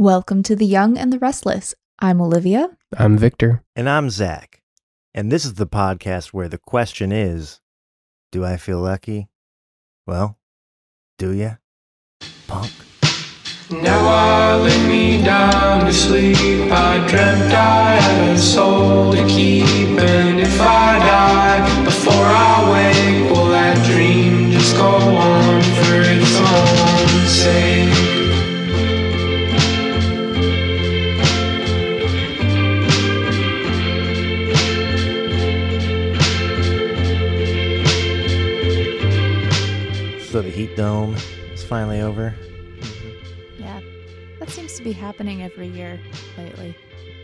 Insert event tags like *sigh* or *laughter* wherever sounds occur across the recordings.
Welcome to The Jung and the Restless. I'm Olivia. I'm Victor. And I'm Zach. And this is the podcast where the question is Do I feel lucky? Well, do ya? Punk. Now I lay me down to sleep. I dreamt I had a soul to keep. And if I die before I wake, will that dream just go on So the heat dome is finally over. Mm-hmm. Yeah, that seems to be happening every year lately.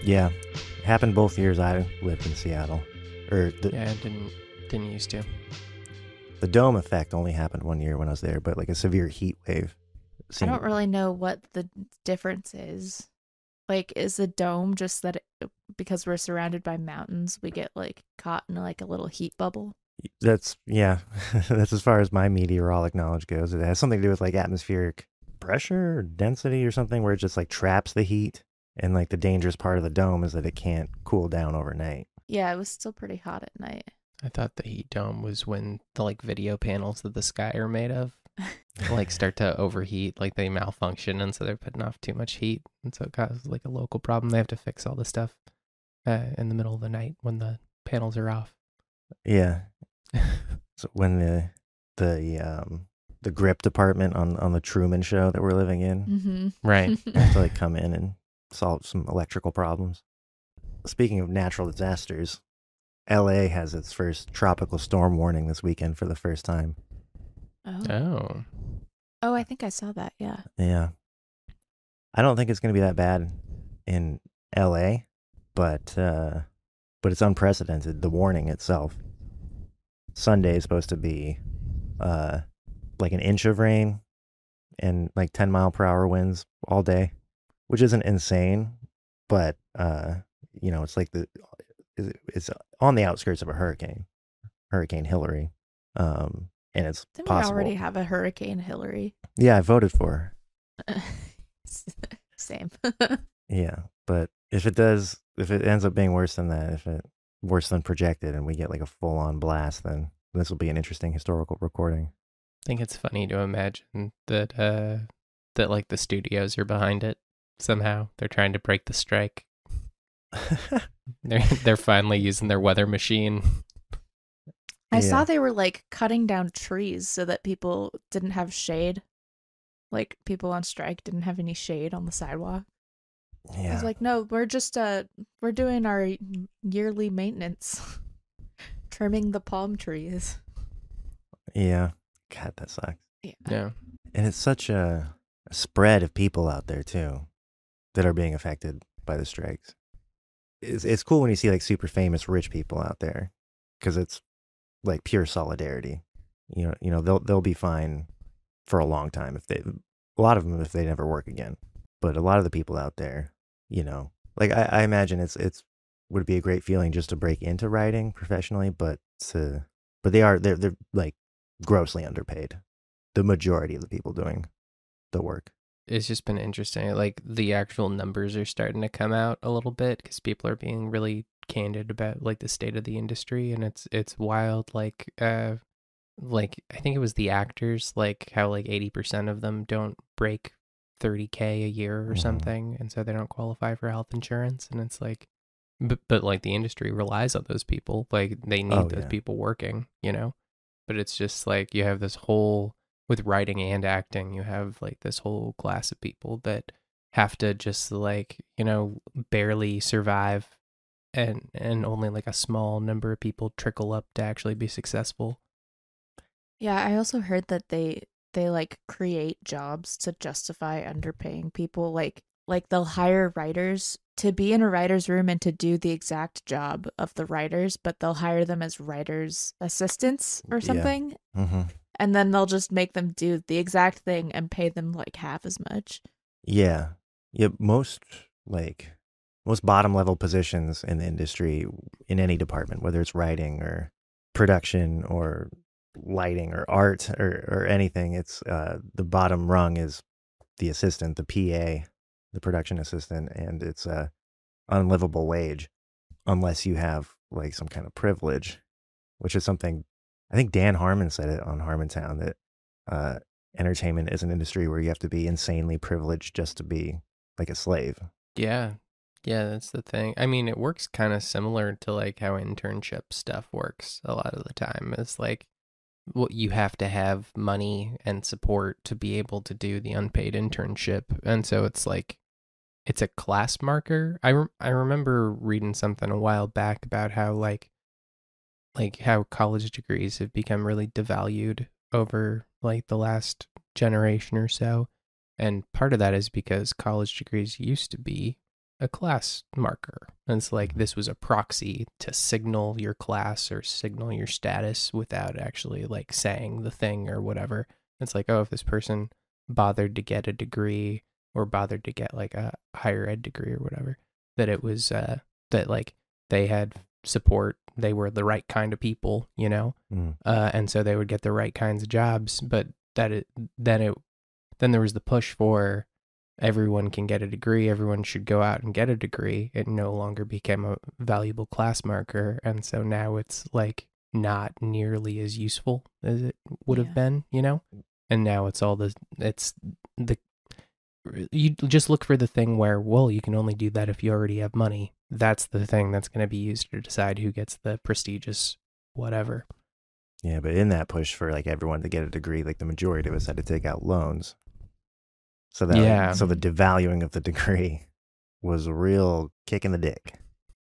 Yeah. It happened both years I lived in Seattle. Or the, Yeah, it didn't didn't used to. the dome effect only happened one year when I was there, but like a severe heat wave. I don't really know what the difference is. Like, is the dome just that it, because we're surrounded by mountains, we get like caught in like a little heat bubble? That's yeah. *laughs* That's as far as my meteorologic knowledge goes. It has something to do with like atmospheric pressure or density or something where it just like traps the heat. And like the dangerous part of the dome is that it can't cool down overnight. Yeah, it was still pretty hot at night. I thought the heat dome was when the like video panels that the sky are made of *laughs* like start to overheat, like they malfunction, and so they're putting off too much heat, and so it causes like a local problem. They have to fix all the stuff uh, in the middle of the night when the panels are off. Yeah. *laughs* So when the the um the grip department on on the Truman show that we're living in Mm-hmm. right. *laughs* have to like come in and solve some electrical problems. Speaking of natural disasters, LA has its first tropical storm warning this weekend for the first time. oh. Oh, oh, I think I saw that. Yeah. Yeah. I don't think it's going to be that bad in LA, but uh but it's unprecedented the warning itself. Sunday is supposed to be uh like an inch of rain and like 10 mile per hour winds all day, which isn't insane, but uh you know, it's like the it's on the outskirts of a hurricane, Hurricane Hilary. Um and it's Didn't possible. we already have a Hurricane Hillary? yeah, I voted for her. *laughs* Same. Yeah, but if it does, if it ends up being worse than that, if it worse than projected, and we get like a full on blast, then this will be an interesting historical recording. I think it's funny to imagine that uh that like the studios are behind it somehow. They're trying to break the strike. *laughs* They're they're finally using their weather machine. I saw they were like cutting down trees so that people didn't have shade. Like people on strike didn't have any shade on the sidewalk. I was like, no, we're just uh we're doing our yearly maintenance. *laughs* Trimming the palm trees. yeah. God, that sucks. Yeah. Yeah. And it's such a, a spread of people out there too that are being affected by the strikes. It's it's cool when you see like super famous rich people out there because it's like pure solidarity. You know, you know they'll they'll be fine for a long time if they a lot of them if they never work again. But a lot of the people out there, you know, like I, I imagine it's it's would be a great feeling just to break into writing professionally, but to but they are they're they're like grossly underpaid. The majority of the people doing the work. it's just been interesting. Like the actual numbers are starting to come out a little bit because people are being really candid about like the state of the industry, and it's it's wild. Like uh, like I think it was the actors, like how like eighty percent of them don't break thirty k a year or Mhm. something, and so they don't qualify for health insurance. And it's like, but but like the industry relies on those people. Like they need Oh, those yeah. people working, you know. But it's just like you have this whole with writing and acting, you have like this whole class of people that have to just like, you know, barely survive and and only like a small number of people trickle up to actually be successful. Yeah, I also heard that they they like create jobs to justify underpaying people like like they'll hire writers to be in a writer's room and to do the exact job of the writers, but they'll hire them as writers assistants or Yeah. something. Mm-hmm. And then they'll just make them do the exact thing and pay them like half as much. Yeah. Yeah. Most like most bottom level positions in the industry in any department, whether it's writing or production or lighting or art or, or anything, it's uh the bottom rung is the assistant, the PA, the production assistant, and it's a unlivable wage unless you have like some kind of privilege, which is something I think Dan Harmon said it on Harmontown that uh, entertainment is an industry where you have to be insanely privileged just to be like a slave. Yeah. Yeah, that's the thing. I mean, it works kind of similar to like how internship stuff works a lot of the time. It's like what you have to have money and support to be able to do the unpaid internship. And so it's like it's a class marker. I re- I remember reading something a while back about how like like how college degrees have become really devalued over like the last generation or so. And part of that is because college degrees used to be a class marker. And it's like this was a proxy to signal your class or signal your status without actually like saying the thing or whatever. It's like, oh, if this person bothered to get a degree or bothered to get like a higher ed degree or whatever, that it was uh that like they had support, they were the right kind of people, you know? Mm. uh, and so they would get the right kinds of jobs. But that it then it then there was the push for everyone can get a degree, everyone should go out and get a degree. It no longer became a valuable class marker, and so now it's like not nearly as useful as it would have been, you know. And now it's all the it's the you just look for the thing where well you can only do that if you already have money. That's the thing that's going to be used to decide who gets the prestigious whatever. Yeah, but in that push for like everyone to get a degree, like the majority of us had to take out loans. So that Yeah. so the devaluing of the *laughs* degree was a real kick in the dick.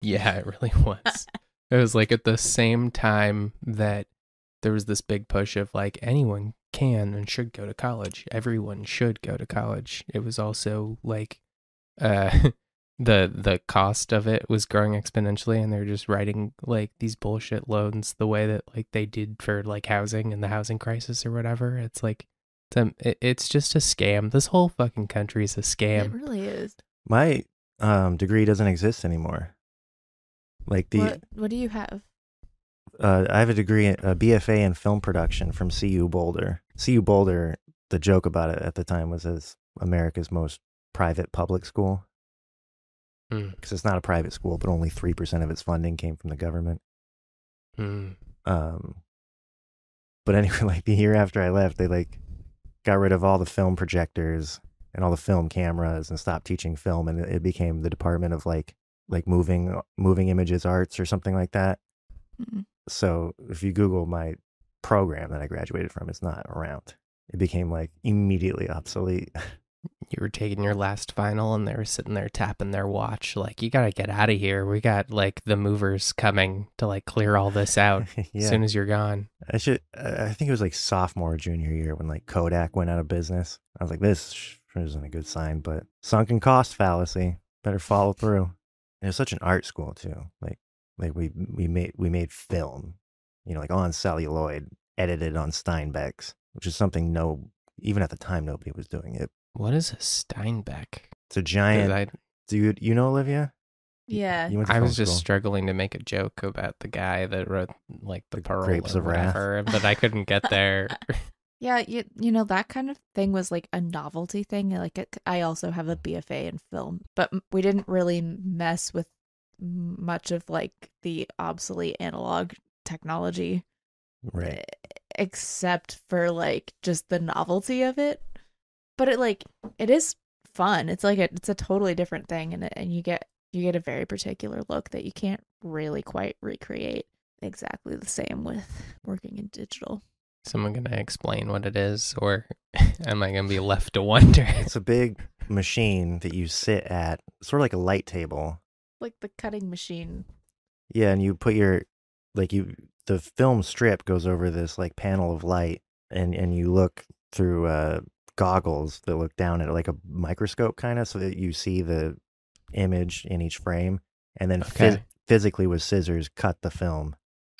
Yeah, it really *laughs* was. it was like at the same time that there was this big push of like anyone can and should go to college. Everyone should go to college. It was also like uh *laughs* the the cost of it was growing exponentially and they're just writing like these bullshit loans the way that like they did for like housing and the housing crisis or whatever. It's like it's, it, it's just a scam. This whole fucking country is a scam. It really is. My um, degree doesn't exist anymore. Like the what what do you have? Uh, I have a degree, a BFA in film production from CU Boulder. CU Boulder. The joke about it at the time was as America's most private public school Hmm. because it's not a private school, but only three percent of its funding came from the government. Hmm. Um, but anyway, *laughs* like the year after I left, they like got rid of all the film projectors and all the film cameras and stopped teaching film, and it became the department of like like moving moving images arts or something like that. Mm. So if you Google my program that I graduated from, it's not around. It became like immediately obsolete. *laughs* you were taking your last final and they were sitting there tapping their watch like you gotta get out of here we got like the movers coming to like clear all this out *laughs* as yeah, soon as you're gone I should. I I think it was like sophomore, junior year when like Kodak went out of business. I was like, this isn't a good sign, but sunken cost fallacy. Better follow through. And it was such an art school too. Like, like we we made we made film, you know, like on celluloid, edited on Steinbecks, which is something no, even at the time, nobody was doing it. what is a steinbeck It's a giant. I, dude, you know Olivia? Yeah. you I film was just school. struggling to make a joke about the guy that wrote like the, The pearl Grapes or of Wrath. but I couldn't get there. *laughs* Yeah, you, you know that kind of thing was like a novelty thing. Like it, I also have a mm. BFA in film, but we didn't really mess with m- much of like the obsolete analog technology, right. except for like just the novelty of it. But it like it is fun. It's like a, it's a totally different thing, and and you get you get a very particular look that you can't really quite recreate exactly the same with working in digital. Someone gonna explain what it is, or *laughs* am I gonna be left to wonder? It's a big machine that you sit at, sort of like a light table. Like the cutting machine Yeah, and you put your like you the film strip goes over this like panel of light and and you look through uh goggles that look down at it like a microscope kind of so that you see the image in each frame and then phys- physically with scissors cut the film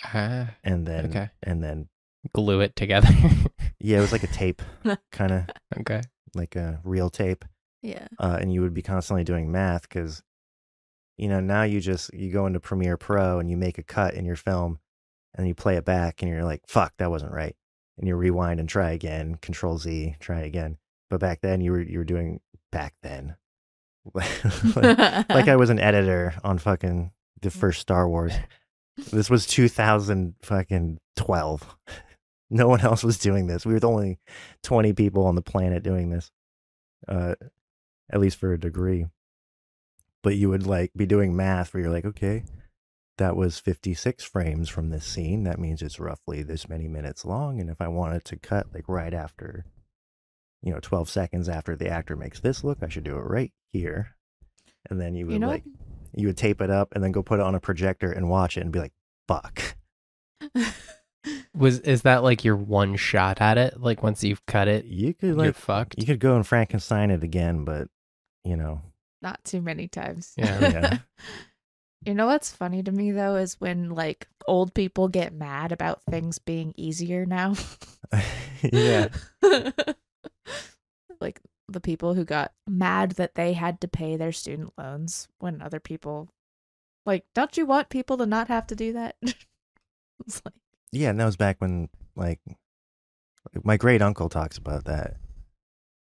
Ah, and then okay. and then Glue it together. *laughs* yeah, it was like a tape *laughs* kind of okay. like a real tape Yeah. uh, and you would be constantly doing math because you know now you just you go into premiere pro and you make a cut in your film and you play it back and you're like fuck that wasn't right and you rewind and try again control z try again but back then you were you were doing back then *laughs* like I *laughs* was an editor on fucking the first Star Wars. *laughs* This was 2000 fucking 12. No one else was doing this. We were the only 20 people on the planet doing this. Uh at least for a degree. But you would like be doing math where you're like, okay, that was 56 frames from this scene. That means it's roughly this many minutes long. And if I wanted to cut like right after, you know, 12 seconds after the actor makes this look, I should do it right here. And then you would You know- like, you would tape it up and then go put it on a projector and watch it and be like, fuck. Was is that like your one shot at it? Like once you've cut it, You could you're like, fucked. you could go and Frankenstein it again, but you know, Not too many times. Yeah. Oh, yeah. *laughs* you know what's funny to me though is when like old people get mad about things being easier now. *laughs* yeah. *laughs* like the people who got mad that they had to pay their student loans when other people like don't you want people to not have to do that? it's like Yeah, and that was back when like my great uncle talks about that.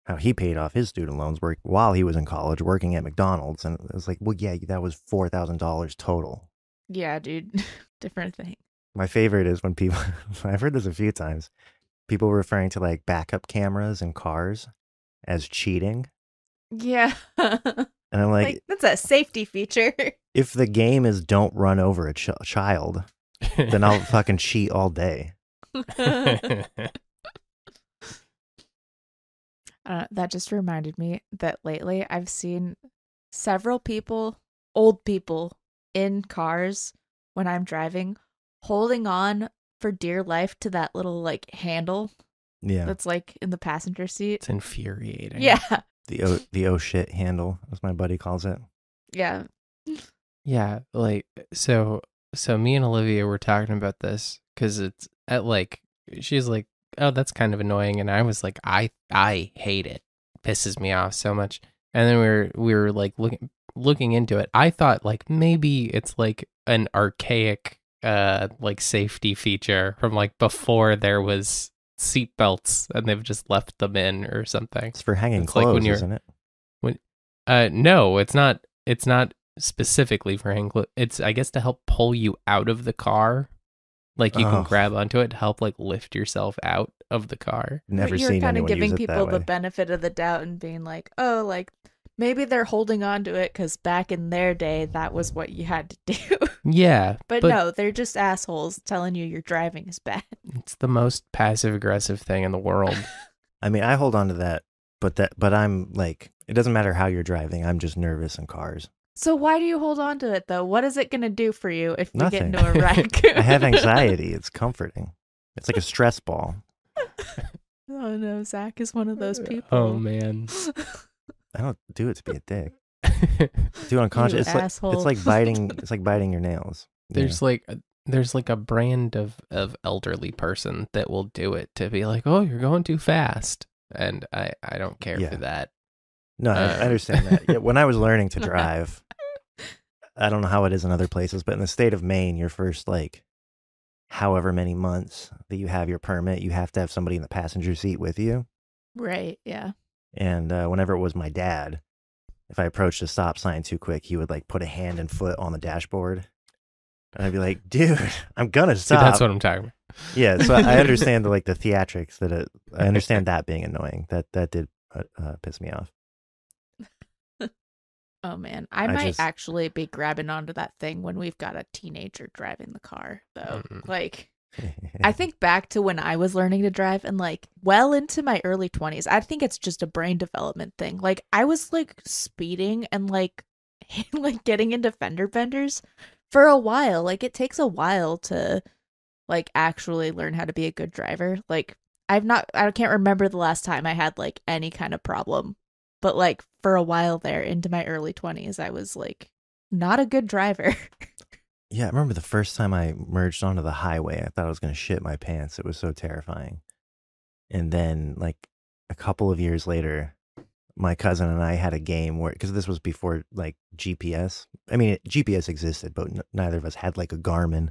How he paid off his student loans work while he was in college working at McDonald's and it was like, well yeah, that was four thousand dollars total. yeah, dude. *laughs* Different thing. My favorite is when people *laughs* I've heard this a few times. People referring to like backup cameras and cars as cheating. Yeah. *laughs* And I'm like, like that's a safety feature. if the game is don't run over a ch- child, then I'll fucking cheat all day. Uh, that just reminded me that lately I've seen several people, old people, in cars when I'm driving, holding on for dear life to that little like handle Yeah. that's like in the passenger seat. it's infuriating. Yeah, The oh, the oh shit handle, as my buddy calls it. yeah, Yeah, like so so me and Olivia were talking about this cuz it's at like she's like, "Oh, that's kind of annoying." And I was like, "I I hate it. Pisses me off so much." And then we were we were like looking looking into it. I thought like maybe it's like an archaic uh like safety feature from like before there was seat belts and they've just left them in or something. It's for hanging It's like clothes, when you're- isn't it? When uh, no, it's not. It's not specifically for hang. clo- It's I guess to help pull you out of the car. Like you can Oh. grab onto it to help like lift yourself out of the car. Never but you're seen kind of giving people the benefit of the doubt and being like, oh, like maybe they're holding on to it because back in their day that was what you had to *laughs* do. Yeah, but, no, they're just assholes telling you your driving is bad. *laughs* it's the most passive aggressive thing in the world. *laughs* I mean, I hold on to that, but that, but I'm like, it doesn't matter how you're driving. I'm just nervous in cars. So why do you hold on to it though? What is it gonna do for you if you Nothing. get into a wreck? *laughs* I have anxiety. It's comforting. It's like a stress ball. *laughs* oh no, Zach is one of those *laughs* people. oh man. I don't do it to be a dick. Do it unconscious. You It's like asshole. it's like biting. It's like biting your nails. Yeah. There's like a, there's like a brand of of elderly person that will do it to be like, "Oh, you're going too fast." And I I don't care Yeah. for that. No, I, uh, I understand that. Yeah, when I was learning to *laughs* drive, I don't know how it is in other places, but in the state of Maine, your first like however many months that you have your permit, you have to have somebody in the passenger seat with you. Right, yeah. And uh, whenever it was my dad, if I approached a stop sign too quick, he would like put a hand and foot on the dashboard. And I'd be like, *laughs* dude, I'm gonna See, stop. that's what I'm talking about. yeah, so I understand the like the *laughs* theatrics that it, I understand that being annoying. That that did uh, uh, piss me off. Oh man, I, I might just- actually be grabbing onto that thing when we've got a teenager driving the car, though. Mm. Like, I *laughs* think back to when I was learning to drive and like well into my early 20s. I think it's just a brain development thing. Like, I was like speeding and like *laughs* like getting into fender benders for a while. Like, it takes a while to like actually learn how to be a good driver. Like, I've not I can't remember the last time I had like any kind of problem. But like for a while there into my early 20s, I was like not a good driver. *laughs* yeah, I remember the first time I merged onto the highway. I thought I was gonna shit my pants. It was so terrifying. And then like a couple of years later, my cousin and I had a game where because this was before like GPS. I mean, GPS existed, but n- neither of us had like a Garmin,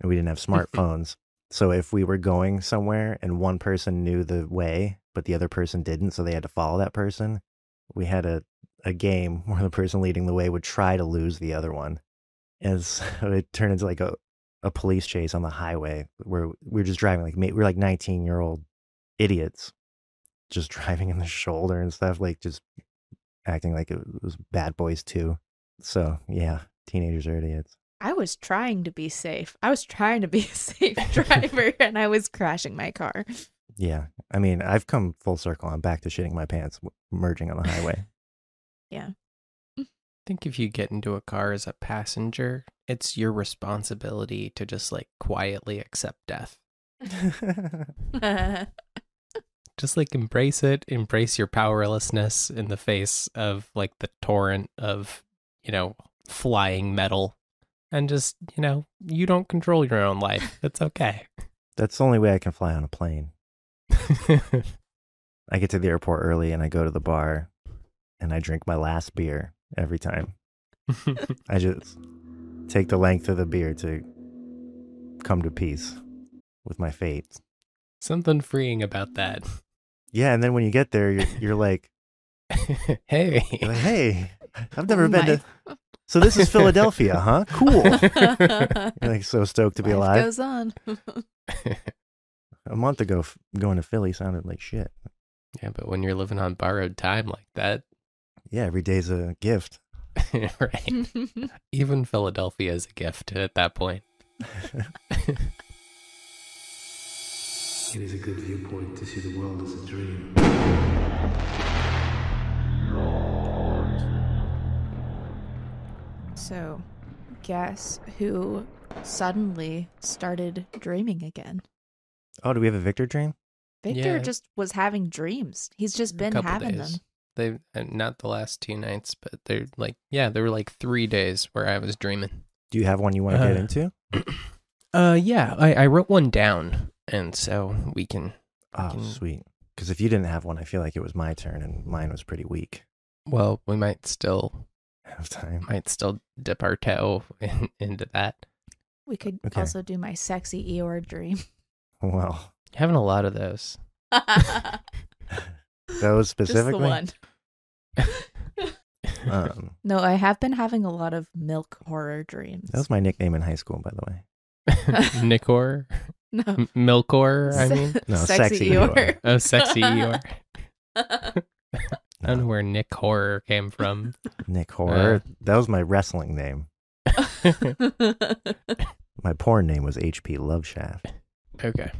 and we didn't have *laughs* smartphones. so if we were going somewhere and one person knew the way, but the other person didn't, so they had to follow that person, we had a a game *laughs* where the person leading the way would try to lose the other one. And *laughs* so it turned into like a, a police chase on the highway where we were just driving like, we were like 19 year old idiots just *laughs* driving in the shoulder and stuff, like just acting like it was bad boys too. So yeah, teenagers are idiots. I was trying to be safe. I was trying to be a safe driver and I was crashing my car. Yeah. I mean, I've come full circle. I'm back to shitting my pants, merging on the highway. *laughs* Yeah. I think if you get into a car as a passenger, it's your responsibility to just like quietly accept death. *laughs* Just like embrace it, embrace your powerlessness in the face of like the torrent of, you know, flying metal. And just, you know, you don't control your own life. It's okay. That's the only way I can fly on a plane. *laughs* I get to the airport early and I go to the bar and I drink my last beer every time. *laughs* I just take the length of the beer to come to peace with my fate. Something freeing about that. Yeah, and then when you get there, you're, you're like, *laughs* hey. you're like, hey, I've never Oh been my- to. So this is Philadelphia, huh? Cool. You're like so stoked to be Life alive. goes on. A month ago, f- going to Philly sounded like shit. yeah, but when you're living on borrowed time like that, Yeah, every day's a gift. *laughs* right? *laughs* Even Philadelphia is a gift at that point. *laughs* It is a good viewpoint to see the world as a dream. so, guess who suddenly started dreaming again? Oh, do we have a Victor dream? Victor Yeah. just was having dreams. He's just A been couple having days. them. They uh, not the last two nights, but they're like yeah, there were like three days where I was dreaming. Do you have one you want to get Uh, into? *clears throat* Uh, yeah, I, I wrote one down, and so we can. Oh, can- sweet. Because if you didn't have one, I feel like it was my turn, and mine was pretty weak. Well, we might still Have time. might still dip our toe *laughs* in, into that. We could Okay. also do my sexy Eeyore dream. *laughs* Well, Having a lot of those. *laughs* those Just the specifically. one. *laughs* Um, No, I have been having a lot of milk horror dreams. that was my nickname in high school, by the way. *laughs* Nicor, no. M- Milkor. I Se- mean, No, sexy, sexy Eeyore. oh, sexy Eeyore. I don't know No, where Nick Horror came from. Nick Horror. that was my wrestling name. My porn name was HP Love Shaft. Okay.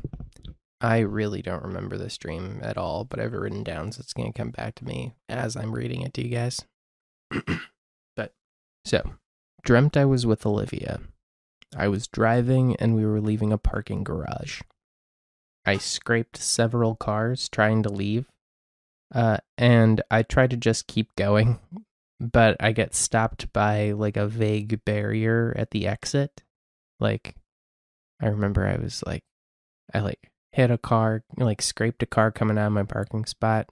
I really don't remember this dream at all, but I have it written down, so it's going to come back to me as I'm reading it to you guys. *clears throat* but, so, dreamt I was with Olivia. I was driving and we were leaving a parking garage. I scraped several cars trying to leave, uh, and I tried to just keep going, but I get stopped by like a vague barrier at the exit. Like, I remember I was like, I like hit a car, like scraped a car coming out of my parking spot,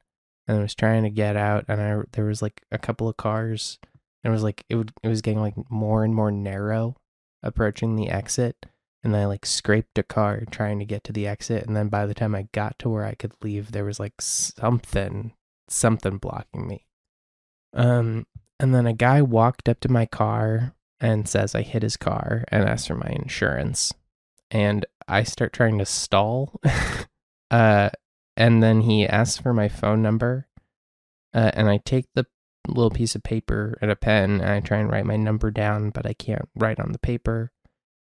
and I was trying to get out, and I there was like a couple of cars, and it was like it would it was getting like more and more narrow, approaching the exit, and I like scraped a car trying to get to the exit, and then by the time I got to where I could leave, there was like something something blocking me. Um, and then a guy walked up to my car and says I hit his car and asked for my insurance and I start trying to stall. *laughs* uh, and then he asks for my phone number. Uh, and I take the little piece of paper and a pen and I try and write my number down, but I can't write on the paper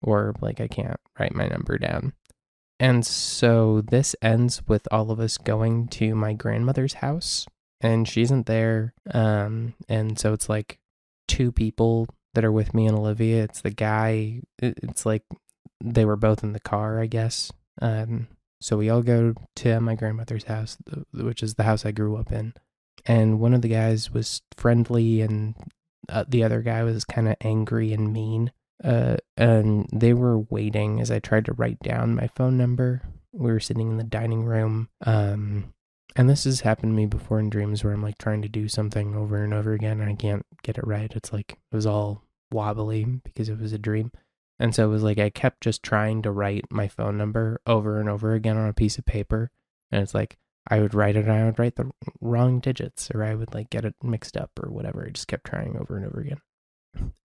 or like I can't write my number down. And so this ends with all of us going to my grandmother's house and she isn't there. Um, and so it's like two people that are with me and Olivia. It's the guy, it's like they were both in the car, I guess. Um, so we all go to my grandmother's house, which is the house I grew up in. And one of the guys was friendly, and uh, the other guy was kind of angry and mean. Uh, and they were waiting as I tried to write down my phone number. We were sitting in the dining room. Um, and this has happened to me before in dreams where I'm like trying to do something over and over again and I can't get it right. It's like it was all wobbly because it was a dream. And so it was like I kept just trying to write my phone number over and over again on a piece of paper. And it's like I would write it and I would write the wrong digits or I would like get it mixed up or whatever. I just kept trying over and over again.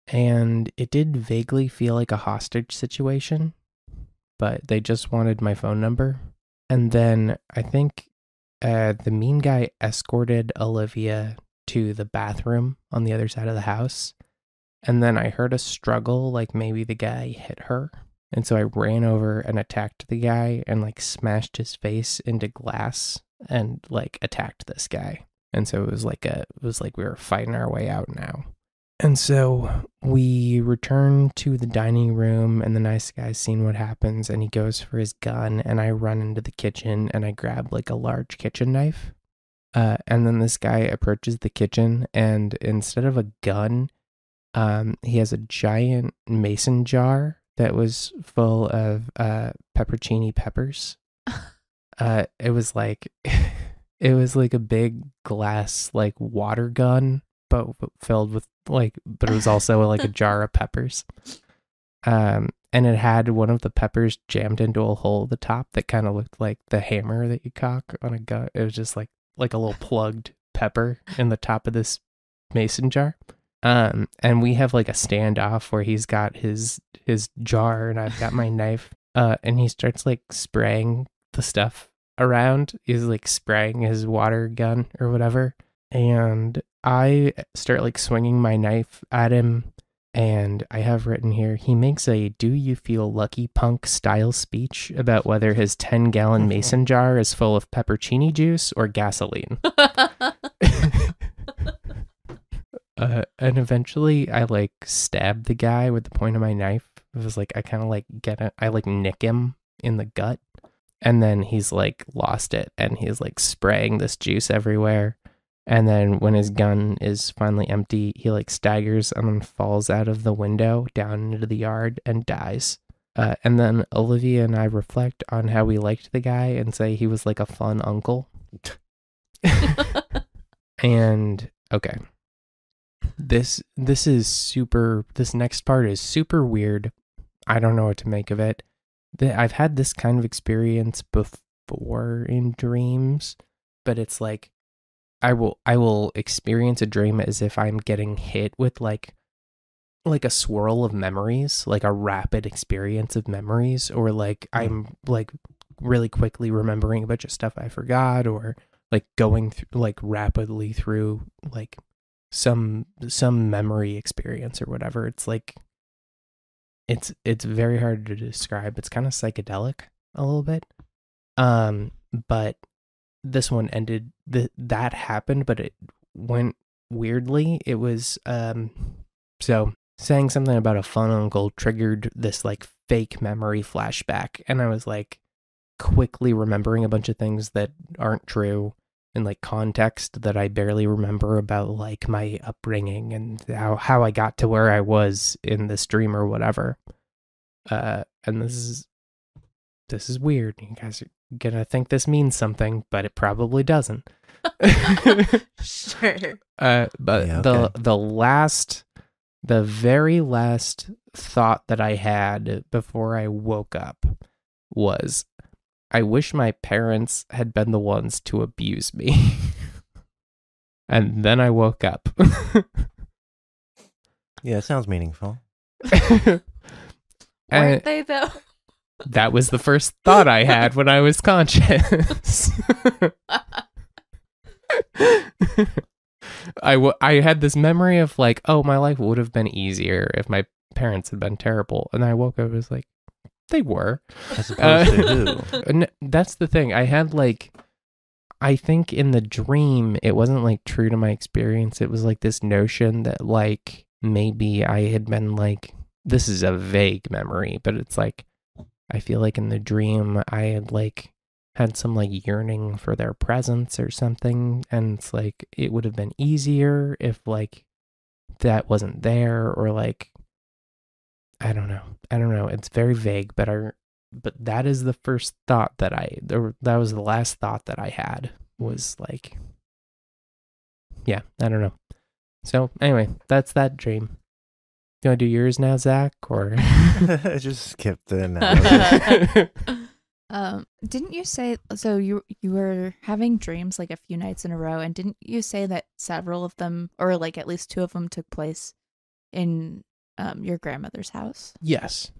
And it did vaguely feel like a hostage situation, but they just wanted my phone number. And then I think uh, the mean guy escorted Olivia to the bathroom on the other side of the house. And then I heard a struggle, like maybe the guy hit her. And so I ran over and attacked the guy and like smashed his face into glass and like attacked this guy. And so it was like a it was like we were fighting our way out now. And so we return to the dining room and the nice guy's seen what happens and he goes for his gun and I run into the kitchen and I grab like a large kitchen knife. Uh, and then this guy approaches the kitchen and instead of a gun, um, he has a giant mason jar that was full of uh, peppercini peppers. *laughs* uh, it was like *laughs* it was like a big glass like water gun, but filled with like, but it was also like a jar of peppers. Um, and it had one of the peppers jammed into a hole at the top that kind of looked like the hammer that you cock on a gun. It was just like like a little plugged pepper in the top of this mason jar. Um, and we have like a standoff where he's got his his jar and I've got my knife. Uh, and he starts like spraying the stuff around. He's like spraying his water gun or whatever. And I start like swinging my knife at him. And I have written here, he makes a do you feel lucky punk style speech about whether his 10 gallon *laughs* mason jar is full of peppercini juice or gasoline. *laughs* *laughs* uh, and eventually I like stab the guy with the point of my knife. It was like I kind of like get it, I like nick him in the gut, and then he's like lost it, and he's like spraying this juice everywhere. And then when his gun is finally empty, he like staggers and then falls out of the window down into the yard and dies. Uh, and then Olivia and I reflect on how we liked the guy and say he was like a fun uncle. *laughs* *laughs* and okay, this this is super. This next part is super weird. I don't know what to make of it. I've had this kind of experience before in dreams, but it's like I will I will experience a dream as if I'm getting hit with like like a swirl of memories, like a rapid experience of memories or like hmm. I'm like really quickly remembering a bunch of stuff I forgot or like going through like rapidly through like some some memory experience or whatever. It's like it's it's very hard to describe. It's kind of psychedelic a little bit. Um but this one ended that that happened but it went weirdly. It was um so saying something about a fun uncle triggered this like fake memory flashback and I was like quickly remembering a bunch of things that aren't true and like context that I barely remember about like my upbringing and how how I got to where I was in this dream or whatever. Uh, and this is this is weird. You guys are gonna think this means something, but it probably doesn't. *laughs* *laughs* sure. Uh, but Yeah, the the last, the very last thought that I had before I woke up was, I wish my parents had been the ones to abuse me. *laughs* and then I woke up. *laughs* Yeah, it sounds meaningful. *laughs* Weren't they though? that was the first thought I had when I was conscious. I, w- I had this memory of like, oh, my life would have been easier if my parents had been terrible. And I woke up, I was like, they were. As opposed Uh, to who? *laughs* And that's the thing. I had like, I think in the dream, it wasn't like true to my experience. It was like this notion that like maybe I had been like, this is a vague memory, but it's like, I feel like in the dream, I had like had some like yearning for their presence or something. And it's like, it would have been easier if like that wasn't there or like, I don't know. I don't know. It's very vague, but I but that is the first thought that I or that was the last thought that I had was like yeah, I don't know. So anyway, that's that dream. You want to do yours now, Zach, or I *laughs* *laughs* Just skip the. *laughs* Um, didn't you say so? You you were having dreams like a few nights in a row, and didn't you say that several of them, or like at least two of them, took place in um your grandmother's house? Yes.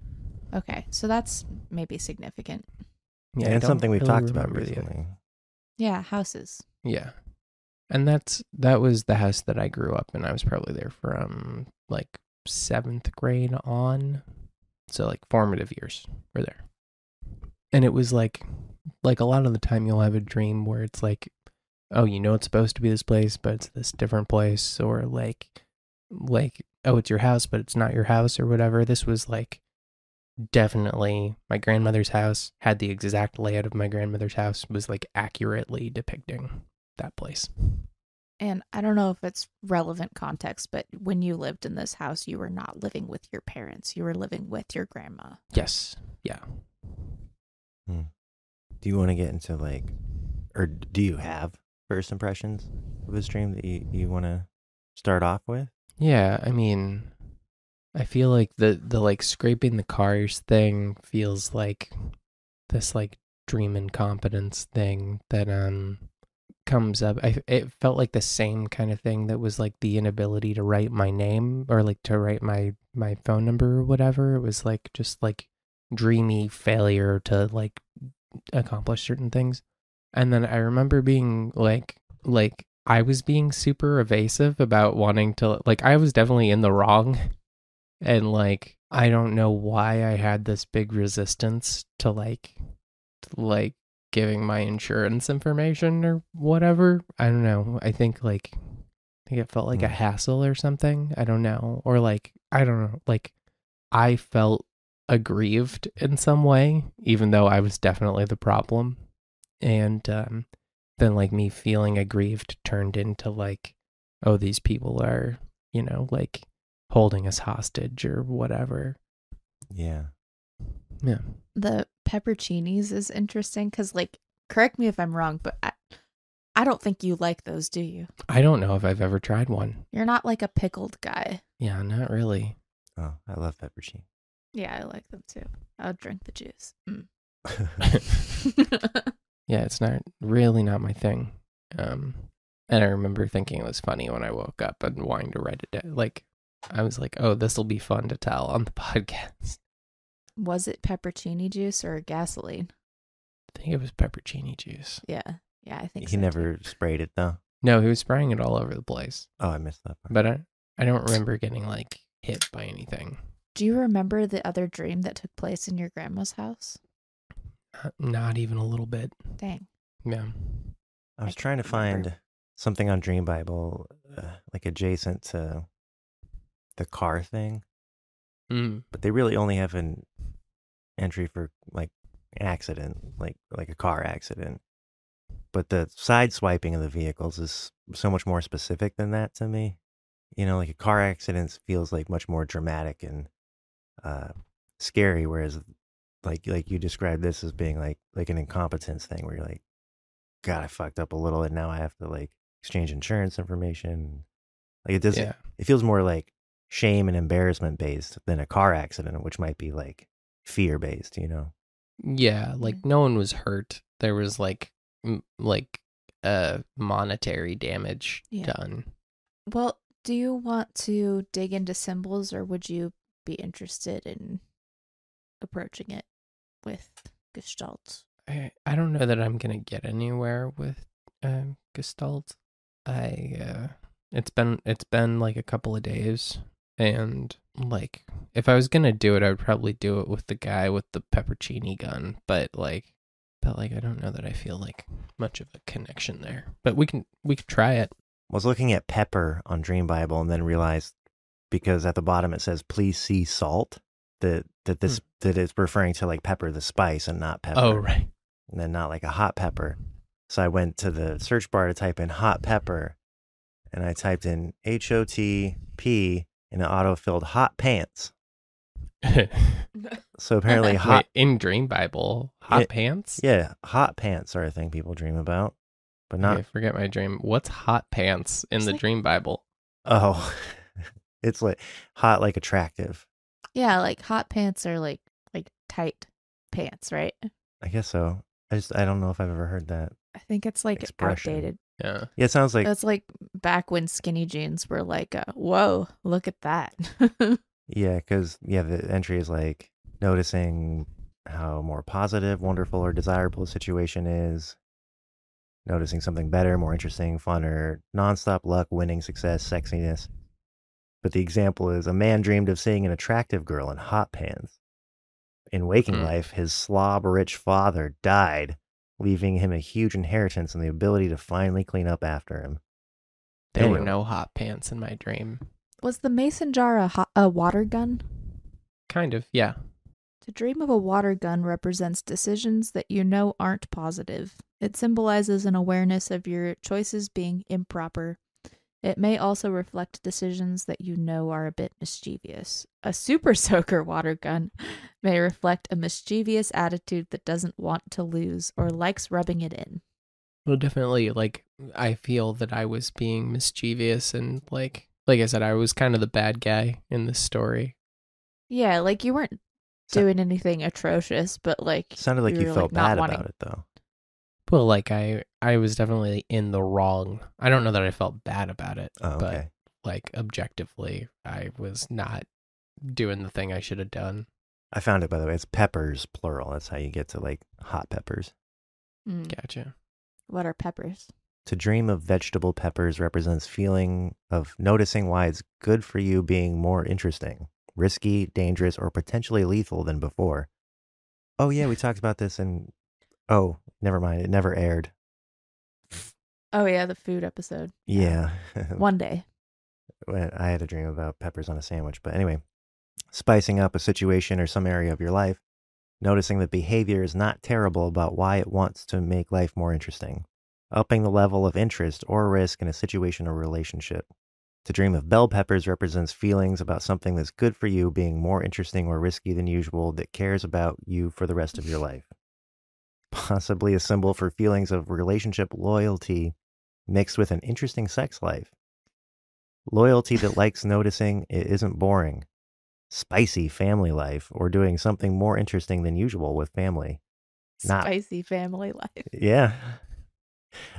Okay, so that's maybe significant. Yeah, and something we've really talked about remember recently. Yeah, houses. Yeah. And that's that was the house that I grew up in. I was probably there from like seventh grade on. So like formative years were there. And it was like like a lot of the time you'll have a dream where it's like, oh, you know it's supposed to be this place, but it's this different place, or like like, oh, it's your house, but it's not your house or whatever. This was like definitely my grandmother's house, had the exact layout of my grandmother's house, was like accurately depicting that place. And I don't know if it's relevant context, but when you lived in this house, you were not living with your parents. You were living with your grandma. Yes. Yeah. Hmm. Do you want to get into like, or do you have first impressions of this dream that you, you want to start off with? Yeah, I mean I feel like the the like scraping the cars thing feels like this like dream incompetence thing that um comes up. I it felt like the same kind of thing that was like the inability to write my name or like to write my my phone number or whatever. It was like just like dreamy failure to like accomplish certain things. And then I remember being like like I was being super evasive about wanting to like I was definitely in the wrong and like I don't know why I had this big resistance to like to, like giving my insurance information or whatever. I don't know. I think like I think it felt like a Hmm. hassle or something. I don't know. Or like I don't know. Like I felt aggrieved in some way even though I was definitely the problem. And um then like me feeling aggrieved turned into like oh these people are, you know, like holding us hostage or whatever. Yeah. Yeah. The pepperoncinis is interesting because, like, correct me if I'm wrong, but I, I don't think you like those, do you? I don't know if I've ever tried one. You're not like a pickled guy. Yeah, not really. Oh, I love pepperoni. Yeah, I like them too. I'll drink the juice. Mm. *laughs* *laughs* *laughs* yeah, it's not really not my thing. Um and I remember thinking it was funny when I woke up and wanting to write it down. Like I was like, "Oh, this will be fun to tell on the *laughs* podcast." Was it pepperoni juice or gasoline? I think it was pepperoni juice. Yeah, yeah, I think he so, too. never sprayed it though. No, he was spraying it all over the place. Oh, I missed that part. But I I don't remember getting like hit by anything. Do you remember the other dream that took place in your grandma's house? Uh, Not even a little bit. Dang. Yeah. I was I trying to can't remember. find something on Dream Bible, uh, like adjacent to the car thing, Mm. but they really only have an entry for like accident, like like a car accident. But the side swiping of the vehicles is so much more specific than that to me. You know, like a car accident feels like much more dramatic and uh, scary, whereas like like you described this as being like like an incompetence thing, where you're like, God, I fucked up a little, and now I have to like exchange insurance information. Like it doesn't. Yeah. It feels more like shame and embarrassment based than a car accident, which might be like fear based. You know. Yeah, like Mm. no one was hurt. There was like m- like uh monetary damage Yeah. done. Well, do you want to dig into symbols or would you be interested in approaching it with Gestalt? I I don't know that I'm gonna get anywhere with um Gestalt. I uh it's been it's been like a couple of days and like if I was gonna do it I would probably do it with the guy with the peppercini gun, but like but like I don't know that I feel like much of a connection there. But we can we can try it. I was looking at pepper on Dream Bible and then realized because at the bottom it says please see salt that that this hmm. that it's referring to like pepper the spice and not oh, pepper. Oh right. And then not like a hot pepper. So I went to the search bar to type in hot pepper and I typed in H O T P and it auto filled hot pants. *laughs* So apparently hot Wait, in Dream Bible, hot Yeah, pants? yeah, hot pants are a thing people dream about. But not Okay, forget my dream. What's hot pants in It's the like- Dream Bible? oh *laughs* it's like hot like attractive. Yeah, like hot pants are like like tight pants, right? I guess so. I just I don't know if I've ever heard that. I think it's like Expression. outdated. Yeah. Yeah, it sounds like It's like back when skinny jeans were like, uh, whoa, look at that. *laughs* yeah, because yeah, the entry is like noticing how more positive, wonderful, or desirable a situation is. Noticing something better, more interesting, funner, nonstop luck, winning, success, sexiness. But the example is a man dreamed of seeing an attractive girl in hot pants. In waking Hmm. life, his slob rich father died, leaving him a huge inheritance and the ability to finally clean up after him. There were no hot pants in my dream. Was the mason jar a, ho- a water gun? Kind of, yeah. To dream of a water gun represents decisions that you know aren't positive. It symbolizes an awareness of your choices being improper. It may also reflect decisions that you know are a bit mischievous. A super *laughs* soaker water gun may reflect a mischievous attitude that doesn't want to lose or likes rubbing it in. Well, definitely, like, I feel that I was being mischievous and, like, like I said, I was kind of the bad guy in this story. Yeah, like you weren't So- doing anything atrocious, but like Sounded like you were, felt not bad wanting- about it though. Well, like, I, I was definitely in the wrong. I don't know that I felt bad about it, Oh, but, okay. like, objectively, I was not doing the thing I should have done. I found it by the way. It's peppers plural. That's how you get to like hot peppers. Mm, Gotcha. What are peppers? To dream of vegetable peppers represents feeling of noticing why it's good for you being more interesting, risky, dangerous, or potentially lethal than before. Oh yeah, we *laughs* talked about this and oh, never mind. It never aired. Oh yeah, the food episode. Yeah. *laughs* One day. I had a dream about peppers on a sandwich. But anyway, spicing up a situation or some area of your life, noticing that behavior is not terrible about why it wants to make life more interesting, upping the level of interest or risk in a situation or relationship. To dream of bell peppers represents feelings about something that's good for you being more interesting or risky than usual that cares about you for the rest of your *laughs* life. Possibly a symbol for feelings of relationship loyalty mixed with an interesting sex life. Loyalty that likes noticing it isn't boring. Spicy family life or doing something more interesting than usual with family. Not- Spicy family life. Yeah.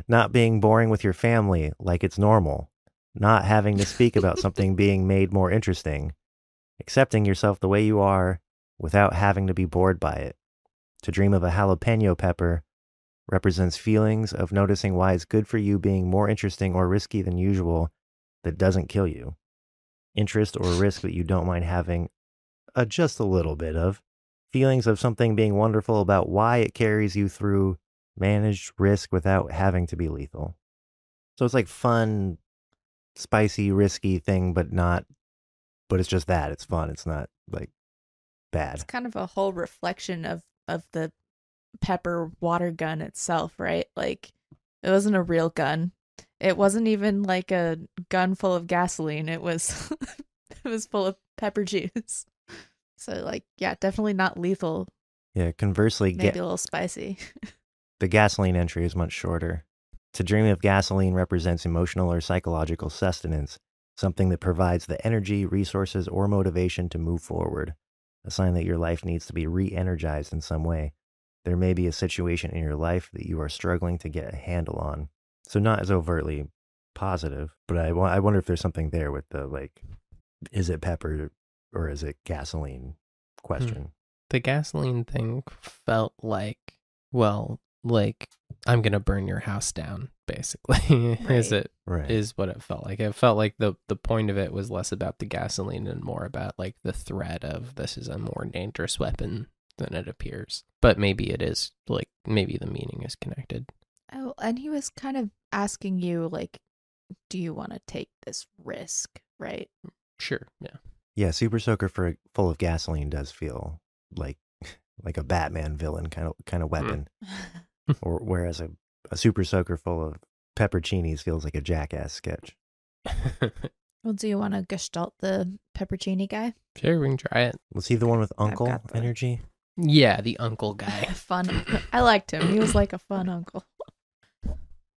Not being boring with your family like it's normal. Not having to speak about something *laughs* being made more interesting. Accepting yourself the way you are without having to be bored by it. To dream of a jalapeno pepper represents feelings of noticing why it's good for you being more interesting or risky than usual that doesn't kill you. Interest or *laughs* risk that you don't mind having uh, just a little bit of. Feelings of something being wonderful about why it carries you through managed risk without having to be lethal. So it's like fun, spicy, risky thing, but not, but it's just that. It's fun. It's not like bad. It's kind of a whole reflection of of the pepper water gun itself, right? Like it wasn't a real gun. It wasn't even like a gun full of gasoline. It was *laughs* it was full of pepper juice. So like yeah, definitely not lethal. Yeah. Conversely, Maybe ga- a little spicy. *laughs* the gasoline entry is much shorter. To dream of gasoline represents emotional or psychological sustenance, something that provides the energy, resources, or motivation to move forward, a sign that your life needs to be re energized in some way. There may be a situation in your life that you are struggling to get a handle on. So, not as overtly positive, but I, I wonder if there's something there with the like, is it pepper or is it gasoline hmm. question? The gasoline thing felt like, well, like I'm gonna burn your house down, basically. *laughs* is Right. it Right. is what it felt like. It felt like the the point of it was less about the gasoline and more about like the threat of this is a more dangerous weapon than it appears. But maybe it is like maybe the meaning is connected. Oh, and he was kind of asking you like do you want to take this risk, right? Mm, sure, yeah. Yeah, Super Soaker for full of gasoline does feel like *laughs* like a Batman villain kind of kind of mm. weapon, *laughs* or whereas a, a Super Soaker full of pepperoncinis feels like a jackass sketch. *laughs* well, do you want to gestalt the peppercini guy? sure, we can try it. Was he the one with uncle the- energy? Yeah, the uncle *laughs* guy. fun. I liked him. He was like a fun uncle.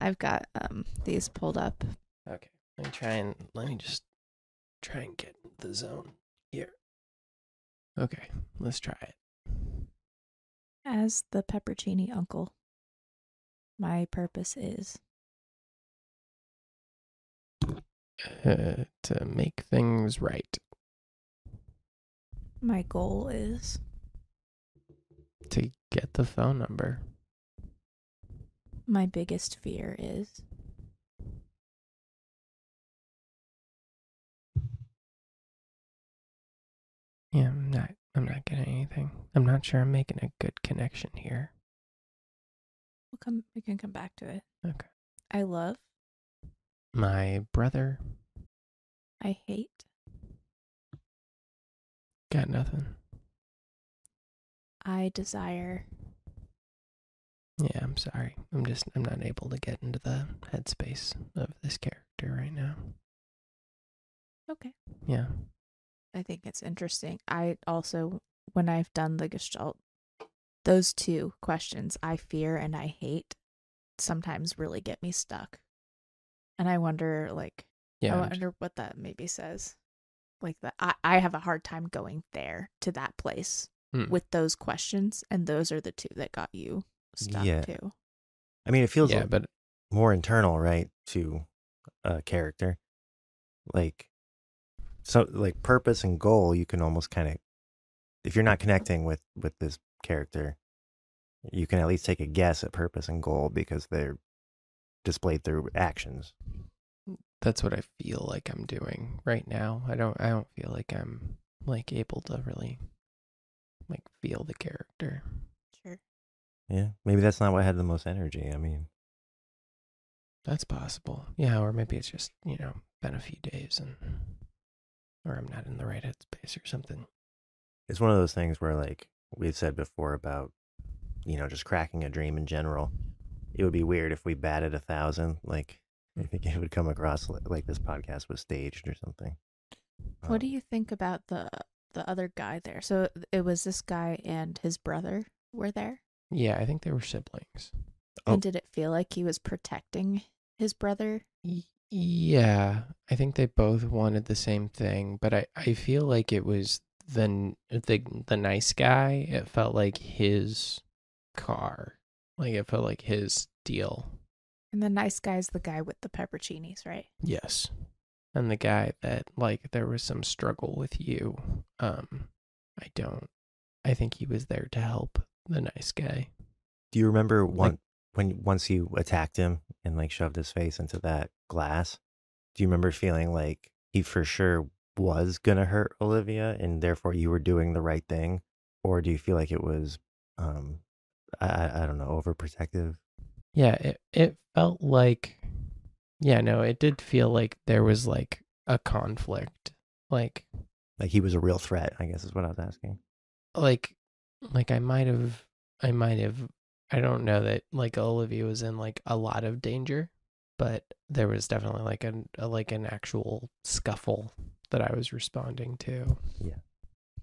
I've got um these pulled up. Okay. Let me try and let me just try and get the zone here. Okay, let's try it. As the peppercini uncle, my purpose is Uh, to make things right. my goal is To get the phone number. my biggest fear is Yeah, I'm not. I'm not getting anything. I'm not sure I'm making a good connection here. We'll come we can come back to it. Okay. I love, My brother I hate, got nothing. I desire, Yeah, I'm sorry. I'm just. I'm not able to get into the headspace of this character right now. Okay. Yeah. I think it's interesting. I also, when I've done the Gestalt, those two questions, I fear and I hate, sometimes really get me stuck. And I wonder, like, Yeah. I wonder what that maybe says. Like that, I, I have a hard time going there to that place Hmm. with those questions, and those are the two that got you stuck Yeah. too. I mean, it feels yeah, like but more internal, right, to a character. Like, so like purpose and goal, you can almost kind of, if you're not connecting with with this character, you can at least take a guess at purpose and goal because they're displayed through actions. Mm, that's what I feel like I'm doing right now. I don't. I don't feel like I'm like able to really like feel the character. Sure. Yeah, maybe that's not what had the most energy. I mean, That's possible. Yeah, or maybe it's just, you know, been a few days and or I'm not in the right headspace or something. it's one of those things where like we've said before about you know just cracking a dream in general it would be weird if we batted a thousand like *laughs* i think it would come across like this podcast was staged or something What do Um, you think about the the other guy there? So it was this guy and his brother were there, Yeah, I think they were siblings. Oh. and did it feel like he was protecting his brother? Yeah, I think they both wanted the same thing, but I, I feel like it was the the the nice guy. It felt like his car. Like it felt like his deal. And the nice guy's the guy with the pepperoncinis, right? Yes. And the guy that like there was some struggle with you. Um I don't I think he was there to help the nice guy. do you remember one when once you attacked him and like shoved his face into that glass do you remember feeling like he for sure was gonna hurt olivia and therefore you were doing the right thing or do you feel like it was um i i I don't know overprotective Yeah, it it felt like yeah, no, it did feel like there was like a conflict. Like Like he was a real threat, I guess is what I was asking. like like I might have I might have I don't know that like Olivia was in like a lot of danger, but there was definitely like an a, like an actual scuffle that I was responding to. Yeah.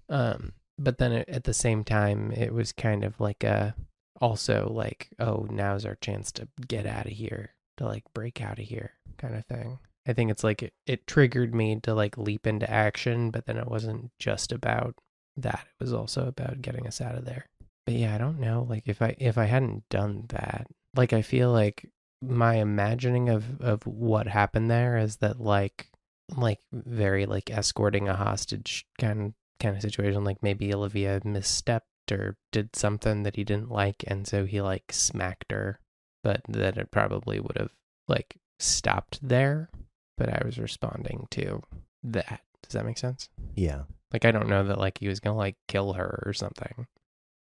Um but then at the same time it was kind of like a also like oh now's our chance to get out of here to like break out of here kind of thing. I think it's like it, it triggered me to like leap into action, but then it wasn't just about that. It was also about getting us out of there. But yeah, I don't know. Like if I if I hadn't done that, like I feel like my imagining of of what happened there is that like like very like escorting a hostage kind kind of situation. Like maybe Olivia misstepped or did something that he didn't like, and so he like smacked her. But that it probably would have like stopped there. But I was responding to that. Does that make sense? Yeah. Like I don't know that like he was gonna like kill her or something.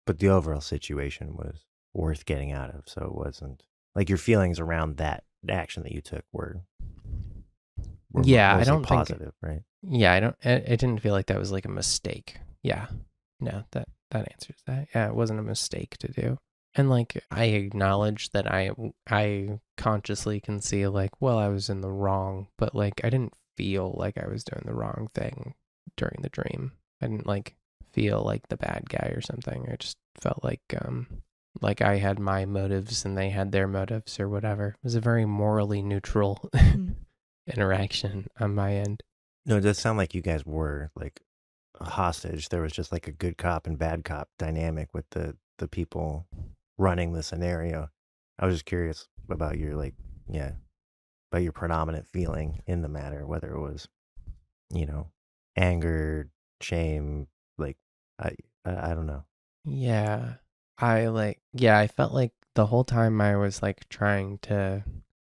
But the overall situation was worth getting out of. So it wasn't like your feelings around that action that you took were, were Yeah, I don't think- positive, right? Yeah, I don't. It, it didn't feel like that was like a mistake. Yeah, no, that that answers that. Yeah, it wasn't a mistake to do. And like I acknowledge that I I consciously can see like, well, I was in the wrong, but like I didn't feel like I was doing the wrong thing during the dream. I didn't like feel like the bad guy or something. I just felt like um like I had my motives and they had their motives or whatever. It was a very morally neutral Mm. *laughs* interaction on my end. No, it does sound like you guys were like a hostage. There was just like a good cop and bad cop dynamic with the the people running the scenario. I was just curious about your like, yeah, about your predominant feeling in the matter, whether it was, you know, anger, shame, like I I, I don't know. Yeah. I like yeah, I felt like the whole time I was like trying to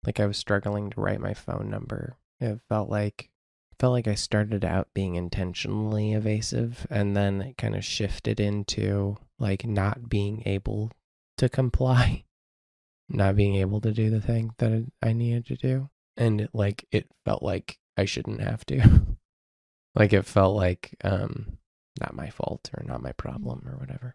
like I was struggling to write my phone number. It felt like felt like I started out being intentionally evasive and then it kind of shifted into like not being able to comply, *laughs* not being able to do the thing that I needed to do. And it, like it felt like I shouldn't have to. *laughs* like it felt like um not my fault or not my problem or whatever.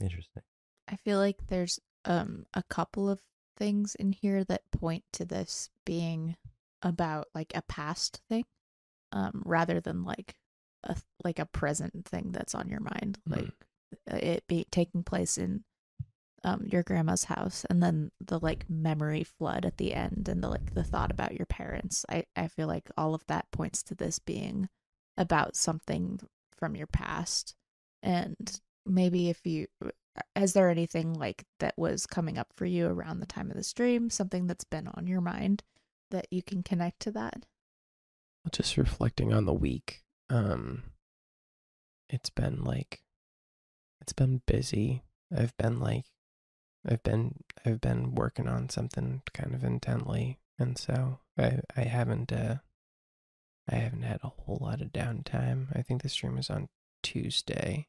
Interesting. I feel like there's um a couple of things in here that point to this being about like a past thing um rather than like a like a present thing that's on your mind Mm. like uh, it be taking place in um your grandma's house and then the like memory flood at the end and the like the thought about your parents i i feel like all of that points to this being about something from your past and maybe if you is there anything like that was coming up for you around the time of the stream something that's been on your mind that you can connect to that? Just reflecting on the week um it's been like it's been busy. I've been like i've been i've been working on something kind of intently and so i i haven't uh i haven't had a whole lot of downtime. I think the stream is on tuesday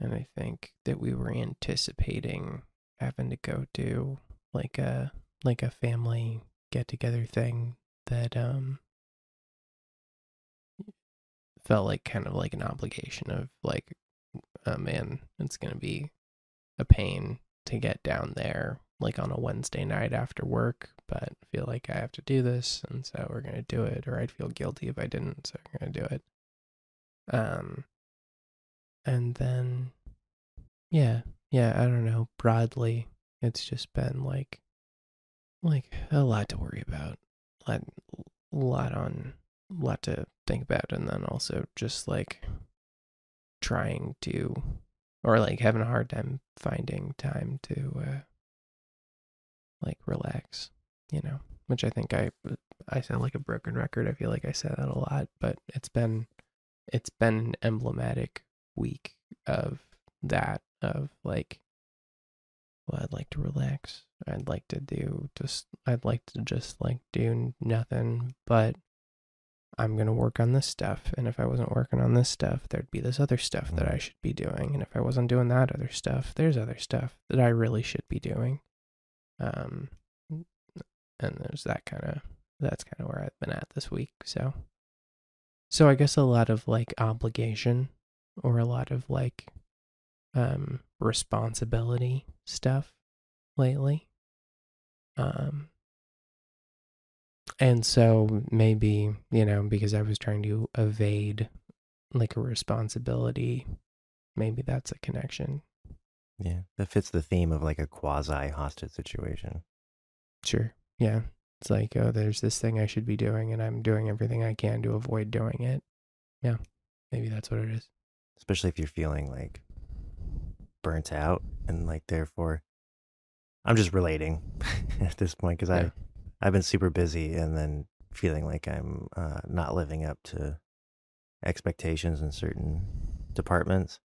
and i think that we were anticipating having to go do like a like a family get together thing that um felt like kind of like an obligation of like oh man it's gonna be a pain to get down there like on a wednesday night after work but feel like i have to do this and so we're gonna do it or i'd feel guilty if i didn't so we're gonna do it. Um and then yeah yeah i don't know broadly it's just been like like a lot to worry about a lot, a lot on lot to think about and then also just like trying to or like having a hard time finding time to uh like relax you know which i think i i sound like a broken record i feel like i said that a lot but it's been it's been an emblematic week of that of like well i'd like to relax i'd like to do just i'd like to just like do nothing but I'm going to work on this stuff. And if I wasn't working on this stuff, there'd be this other stuff that I should be doing. And if I wasn't doing that other stuff, there's other stuff that I really should be doing. Um, and there's that kind of, that's kind of where I've been at this week. So, so I guess a lot of like obligation or a lot of like, um, responsibility stuff lately. Um, and so maybe, you know, because I was trying to evade like a responsibility, maybe that's a connection. Yeah, that fits the theme of like a quasi hostage situation. Sure. Yeah. It's like, oh, there's this thing I should be doing, and I'm doing everything I can to avoid doing it. Yeah. Maybe that's what it is. Especially if you're feeling like burnt out and like therefore i'm just relating *laughs* at this point because Yeah. i i've been super busy and then feeling like i'm uh, not living up to expectations in certain departments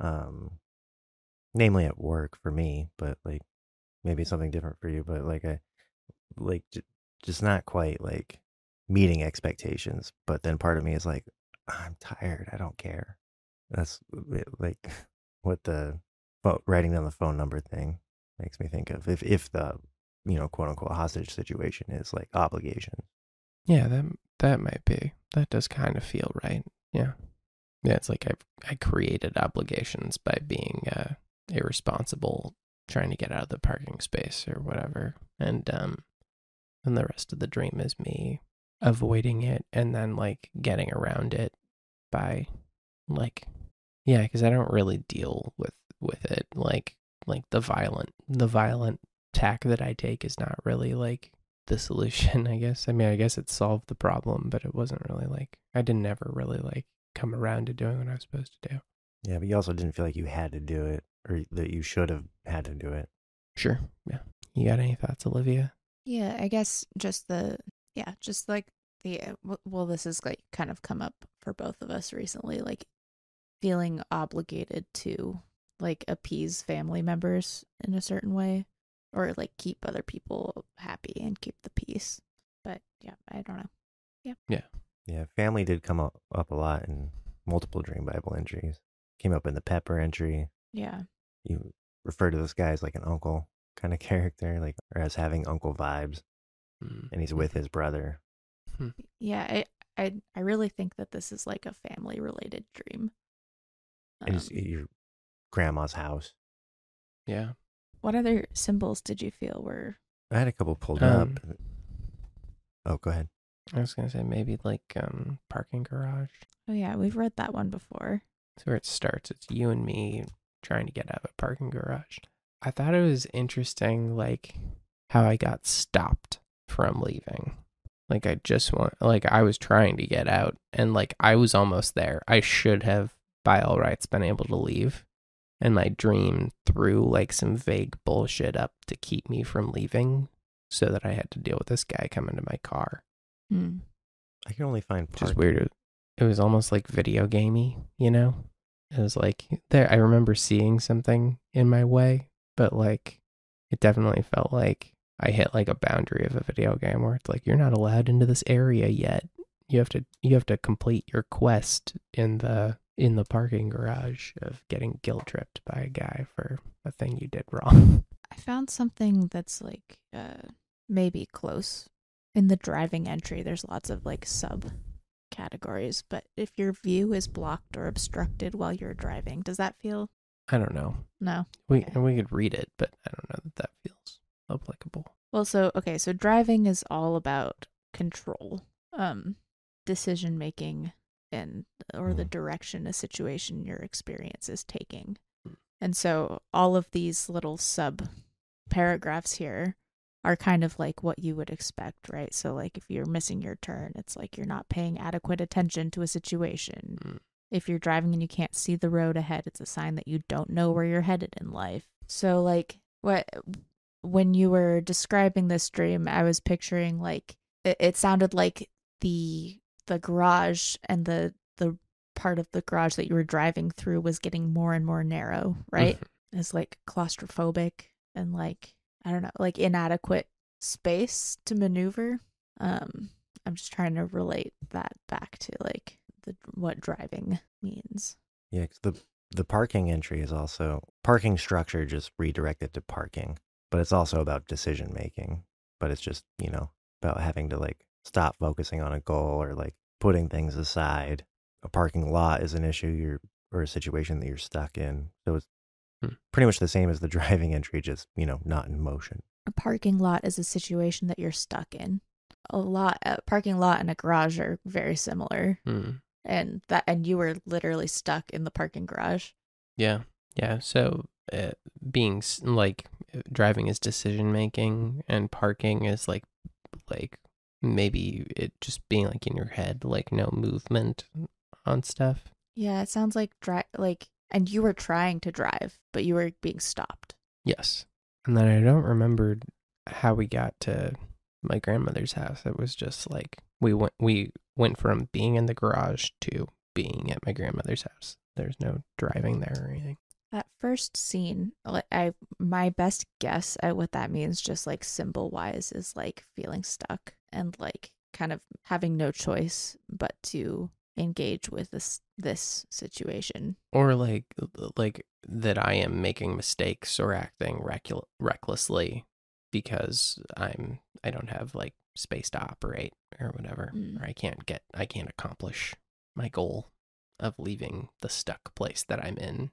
um namely at work for me but like maybe something different for you but like i like j- just not quite like meeting expectations but then part of me is like i'm tired i don't care that's like *laughs* what the pho- writing down the phone number thing makes me think of if if the you know quote unquote hostage situation is like obligation Yeah, that that might be. That does kind of feel right. Yeah. Yeah, it's like I I created obligations by being uh irresponsible trying to get out of the parking space or whatever. And um and the rest of the dream is me avoiding it and then like getting around it by like yeah, cuz I don't really deal with with it like like the violent the violent tack that I take is not really like the *laughs* solution, I guess. I mean, I guess it solved the problem, but it wasn't really like I didn't ever really like come around to doing what I was supposed to do. yeah but you also didn't feel like you had to do it or that you should have had to do it. Sure. Yeah. You got any thoughts, Olivia? Yeah, I guess just the yeah, just like the uh, well, this has like kind of come up for both of us recently, like feeling obligated to like appease family members in a certain way, or like keep other people happy and keep the peace. But yeah, I don't know. Yeah, Yeah. Yeah. family did come up, up a lot in multiple Dream Bible entries. Came up in the Pepper entry. Yeah, You refer to this guy as like an uncle kind of *laughs* character, like or as having uncle vibes, Mm. and he's with his brother. yeah, I I I really think that this is like a family related dream. And it's Um, your grandma's house. Yeah. what other symbols did you feel were I had a couple pulled Um, up. Oh, go ahead. I was gonna say maybe like um parking garage. Oh yeah, we've read that one before. That's where it starts. It's you and me trying to get out of a parking garage. I thought it was interesting, like how I got stopped from leaving. Like I just want, like I was trying to get out, and like I was almost there. I should have, by all rights, been able to leave. And my dream threw like some vague bullshit up to keep me from leaving, so that I had to deal with this guy coming to my car. Hmm. I can only find Which is part. weird. It was almost like video gamey, you know? It was like there I remember seeing something in my way, but like it definitely felt like I hit like a boundary of a video game where it's like you're not allowed into this area yet. You have to you have to complete your quest in the in the parking garage of getting guilt tripped by a guy for a thing you did wrong. *laughs* I found something that's like uh maybe close. In the driving entry, there's lots of like sub categories, but if your view is blocked or obstructed while you're driving, does that feel I don't know. no? We Okay. we could read it, but I don't know that that feels applicable. Well, so okay, so driving is all about control, um, decision making, or the Mhm. direction a situation your experience is taking. Mm. And so all of these little sub paragraphs here are kind of like what you would expect, right? So like if you're missing your turn, it's like you're not paying adequate attention to a situation. Mm. If you're driving and you can't see the road ahead, it's a sign that you don't know where you're headed in life. So like what when you were describing this dream, I was picturing like it, it sounded like the the garage and the the part of the garage that you were driving through was getting more and more narrow, right? It's like claustrophobic and like I don't know, like inadequate space to maneuver. Um I'm just trying to relate that back to like the what driving means. Yeah, 'cause the the parking entry is also parking structure just redirected to parking, but it's also about decision making. But it's just you know about having to like stop focusing on a goal or like putting things aside. A parking lot is an issue you're or a situation that you're stuck in. So it's Hmm. pretty much the same as the *laughs* driving entry, just you know not in motion. A parking lot is a situation that you're stuck in. A lot a parking lot and a garage are very similar. Hmm. And that and you were literally stuck in the parking garage. Yeah, yeah. So uh, being like uh, driving is decision making, and parking is like like maybe it just being like in your head, like no movement on stuff. Yeah, it sounds like dri- like and you were trying to drive, but you were being stopped. Yes, and then I don't remember how we got to my grandmother's house. It was just like we went we went from being in the garage to being at my grandmother's house. There's no driving there or anything. That first scene, like I my best guess at what that means just like symbol wise is like feeling stuck and like kind of having no choice but to engage with this this situation. or like like that I am making mistakes or acting recul- recklessly because I'm I don't have like space to operate or whatever Mm. or I can't get I can't accomplish my goal of leaving the stuck place that I'm in.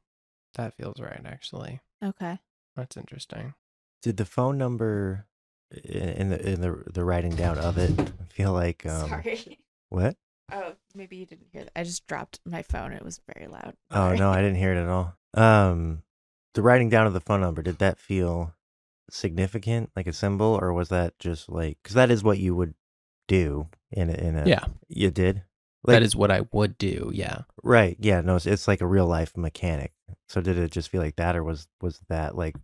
That feels right actually. Okay. That's interesting. Did the phone number i- in the in the the writing down of it I feel like um *laughs* Sorry. what? Oh, maybe you didn't hear that. I just dropped my phone. It was very loud. *laughs* Oh no, I didn't hear it at all. Um, the writing down of the phone number did that feel significant, like a symbol, or was that just like because that is what you would do in a, in a Yeah. you did like, that is what I would do. Yeah. right yeah no it's, it's like a real life mechanic So did it just feel like that, or was was that like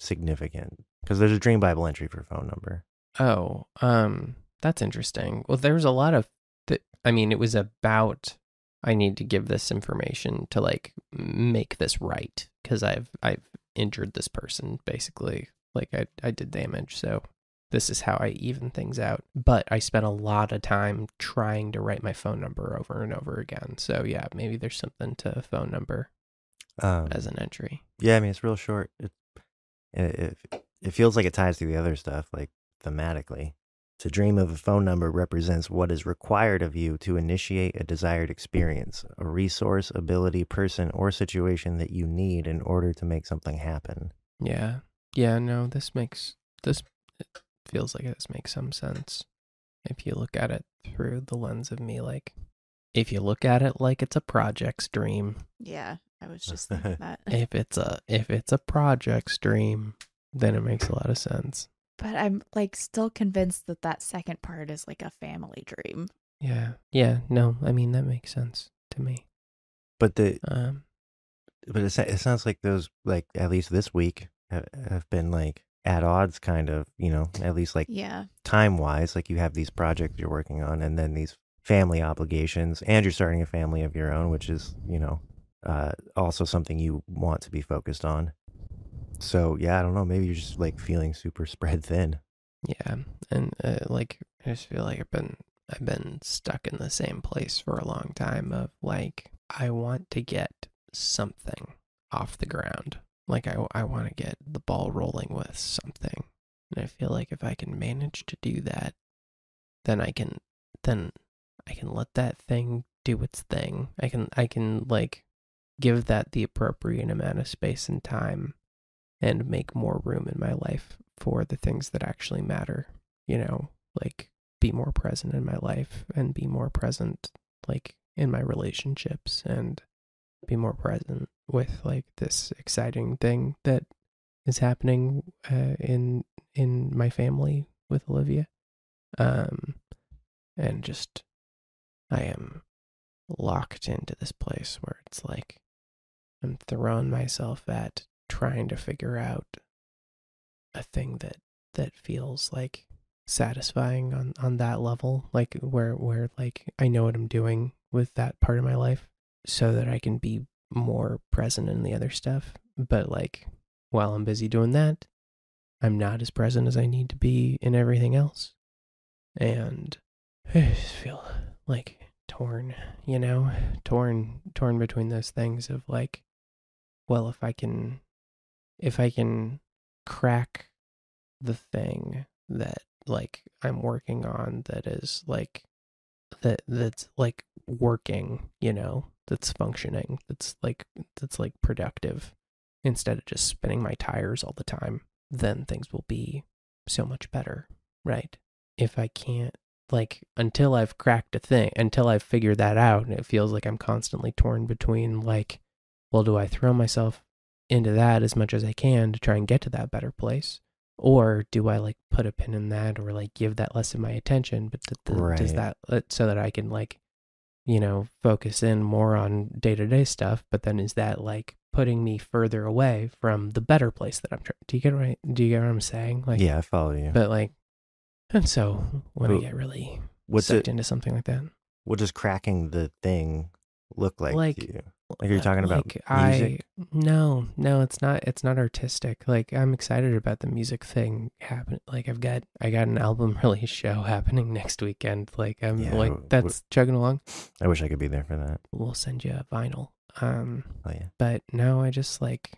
significant? Because there's a Dream Bible entry for phone number. Oh, um, that's interesting. Well, there was a lot of, th- I mean, it was about I need to give this information to like make this right because I've I've injured this person basically. Like I I did damage, so this is how I even things out. But I spent a lot of time trying to write my phone number over and over again. So yeah, maybe there's something to phone number Um, as an entry. yeah, I mean it's real short. It, it it it feels like it ties to the other stuff, like thematically. To dream of a phone number represents what is required of you to initiate a desired experience, a resource, ability, person, or situation that you need in order to make something happen. Yeah. Yeah, no, this makes this it feels like this makes some sense if you look at it through the lens of me like if you look at it like it's a project's dream, Yeah, I was just thinking *laughs* that. *laughs* if it's a if it's a project's dream, then it makes a lot of sense. But I'm like still convinced that that second part is like a family dream. Yeah. Yeah, no, I mean that makes sense to me. But the Um but it, it sounds like those like at least this week have, have been like at odds kind of you know at least like Yeah. time wise like you have these projects you're working on and then these family obligations and you're starting a family of your own which is you know uh also something you want to be focused on so yeah i don't know maybe you're just like feeling super *laughs* spread thin Yeah, and uh, like I just feel like I've been I've been stuck in the same place for a long time. Of like I want to get something off the ground. Like I I want to get the ball rolling with something, and I feel like if I can manage to do that, then I can then I can let that thing do its thing. I can I can like give that the appropriate amount of space and time and make more room in my life for the things that actually matter. You know, like be more present in my life and be more present like in my relationships and be more present with like this exciting thing that is happening uh, in in my family with Olivia. Um and just I am locked into this place where it's like I'm throwing myself at trying to figure out a thing that that feels like satisfying on on that level like where where like I know what I'm doing with that part of my life so that I can be more present in the other stuff. But like while I'm busy doing that I'm not as present as I need to be in everything else. And *sighs* I just feel like torn you know? Torn torn between those things of like well if I can if I can crack the thing that like I'm working on that is like that that's like working, you know, that's functioning, that's like that's like productive instead of just spinning my tires all the time, then things will be so much better, right? If I can't like until I've cracked a thing, until I've figured that out, and it feels like I'm constantly torn between like, well, do I throw myself into that as much as I can to try and get to that better place? Or do I like put a pin in that or like give that less of my attention? But th- th- does that uh, so that I can like, you know, focus in more on day to day stuff? But then is that like putting me further away from the better place that I'm trying? Do you get right? Do you get what I'm saying? Like, yeah i follow you But like, and so when I get really what's sucked it into something like that, what does cracking the thing look like, Like, to you Like, you're uh, talking about like, music? I no, no, it's not. It's not artistic. Like I'm excited about the music thing happening. Like I've got I got an album *laughs* release show happening next weekend. Like I'm Yeah, like that's chugging along. i wish i could be there for that We'll send you a vinyl. Um, oh yeah but now I just like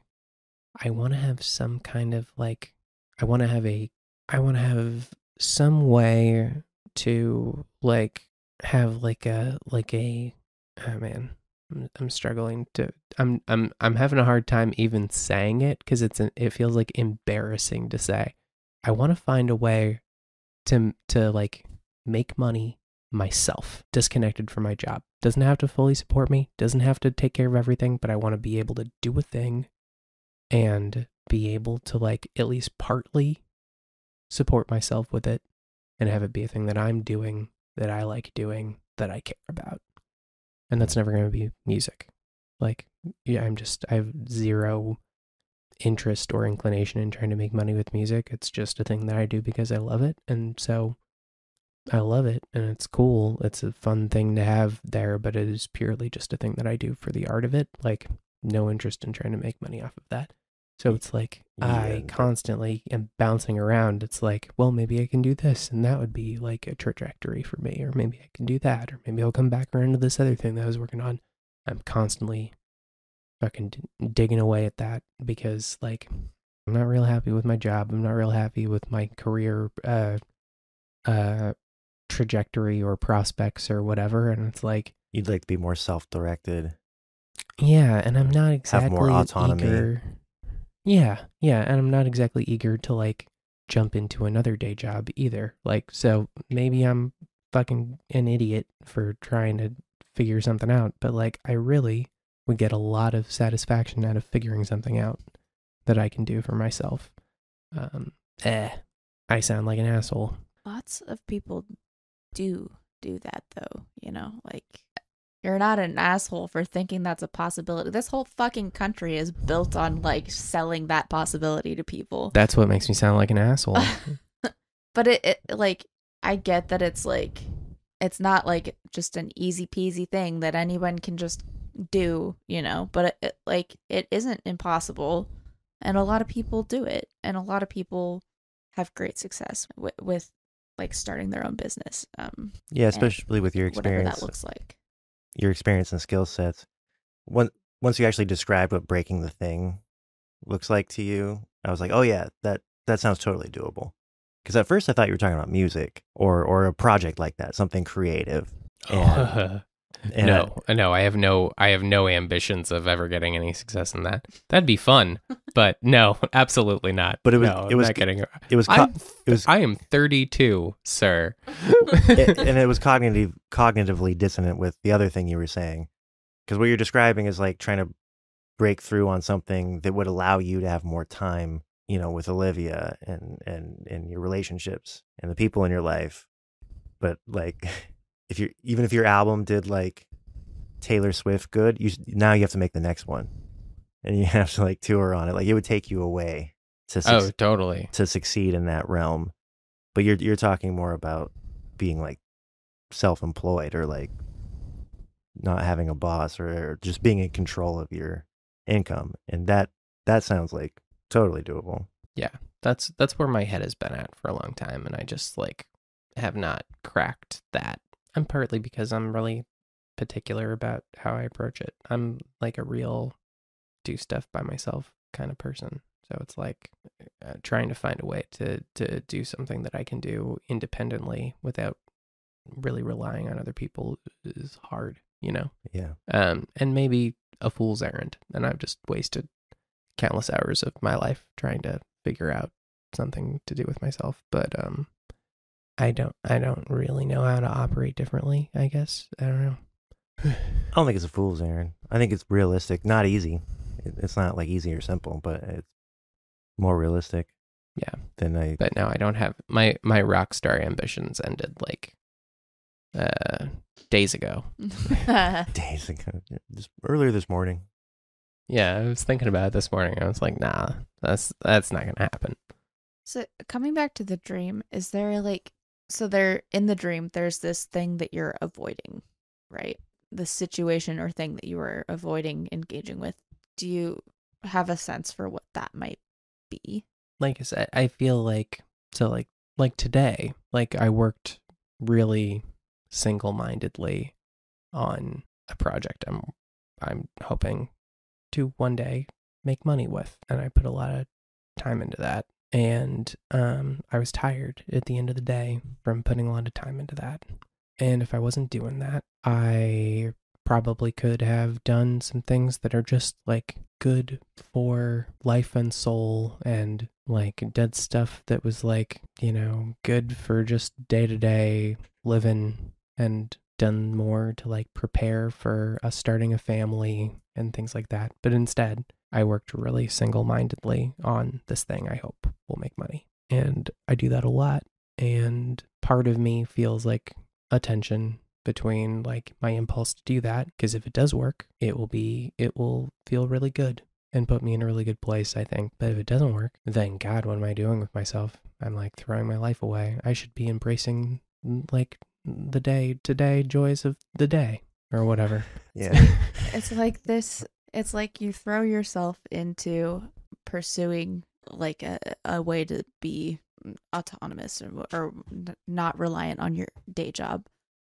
I want to have some kind of like I want to have a I want to have some way to like have like a like a oh man I'm, struggling to I'm I'm I'm having a hard time even saying it cuz it's an, it feels like embarrassing to say. I want to find a way to to like make money myself disconnected from my job. Doesn't have to fully support me doesn't have to take care of everything but i want to be able to do a thing and be able to like at least partly support myself with it and have it be a thing that i'm doing that i like doing that i care about and that's never going to be music Like, yeah, I'm just, I have zero interest or inclination in trying to make money with music. It's just a thing that I do because I love it. And so I love it and it's cool. It's a fun thing to have there, but it is purely just a thing that I do for the art of it. Like, no interest in trying to make money off of that. So it's like I constantly am bouncing around. It's like, well, maybe I can do this, and that would be like a trajectory for me, or maybe I can do that, or maybe I'll come back around to this other thing that I was working on. I'm constantly fucking d- digging away at that because, like, I'm not real happy with my job. I'm not real happy with my career, uh, uh, trajectory or prospects or whatever. And it's like, You'd like to be more self-directed. yeah, and I'm not exactly have more autonomy. Eager. Yeah, yeah, and I'm not exactly eager to like jump into another day job either. Like, so maybe I'm fucking an idiot for trying to figure something out, but like, I really would get a lot of satisfaction out of figuring something out that I can do for myself. Um, eh, I sound like an asshole. Lots of people do do that though, you know, like you're not an asshole for thinking that's a possibility. This whole fucking country is built on like selling that possibility to people. That's what makes me sound like an asshole. *laughs* but it, it like I get that it's like it's not like just an easy peasy thing that anyone can just do, you know, but it, it like it isn't impossible and a lot of people do it and a lot of people have great success with, with like starting their own business. Um Yeah, especially with your whatever experience, that looks like. Your experience and skill sets. Once once you actually described what breaking the thing looks like to you, I was like, oh yeah, that that sounds totally doable. Because at first I thought you were talking about music or or a project like that, something creative. And, *laughs* *laughs* and no, no, I have no, I have no ambitions of ever getting any success in that. That'd be fun, *laughs* but no, absolutely not. But it was- no, it was- not getting. it was co- it was- I am 32, sir. *laughs* it- and it was *laughs* cognitive cognitively dissonant with the other thing you were saying because what you're describing is like trying to break through on something that would allow you to have more time you know with olivia and and and your relationships and the people in your life but like if you're even if your album did like taylor swift good you now you have to make the next one and you *laughs* have to like tour on it like it would take you away to oh, totally. to succeed in that realm. But you're you're talking more about being like self-employed or like not having a boss or, or just being in control of your income, and that that sounds like totally doable. Yeah, that's that's where my head has been at for a long time, and I just like have not cracked that. I'm partly because I'm really particular about how I approach it. I'm like a real do stuff by myself kind of person. So it's like uh, trying to find a way to to do something that I can do independently without really relying on other people is hard, you know. Yeah, Um, and maybe a fool's errand, and I've just wasted countless hours of my life trying to figure out something to do with myself. But um, I don't, I don't really know how to operate differently. I guess I don't know. *sighs* I don't think it's a fool's errand. I think it's realistic, not easy. It's not like easy or simple, but it's more realistic. Yeah. Than I. But no, I don't have my my rock star ambitions ended like uh days ago. *laughs* *laughs* Days ago, just earlier this morning. Yeah, I was thinking about it this morning. I was like, nah, that's that's not gonna happen. So coming back to the dream, is there like so there in the dream there's this thing that you're avoiding, right? The situation or thing that you were avoiding engaging with. Do you have a sense for what that might be? like I said, I feel like so like like today, like I worked really single-mindedly on a project I'm I'm hoping to one day make money with and I put a lot of time into that and um I was tired at the end of the day from putting a lot of time into that. And if I wasn't doing that, I probably could have done some things that are just like good for life and soul and like dead stuff that was like, you know, good for just day to day living and done more to like prepare for us starting a family and things like that. But instead, I worked really single mindedly on this thing I hope will make money. And I do that a lot. And part of me feels like a tension between like my impulse to do that because if it does work, it will be it will feel really good and put me in a really good place, I think. But if it doesn't work, then God, what am I doing with myself? I'm like throwing my life away. I should be embracing like the day today joys of the day or whatever. *laughs* Yeah. *laughs* It's like this. It's like you throw yourself into pursuing like a, a way to be autonomous or, or not reliant on your day job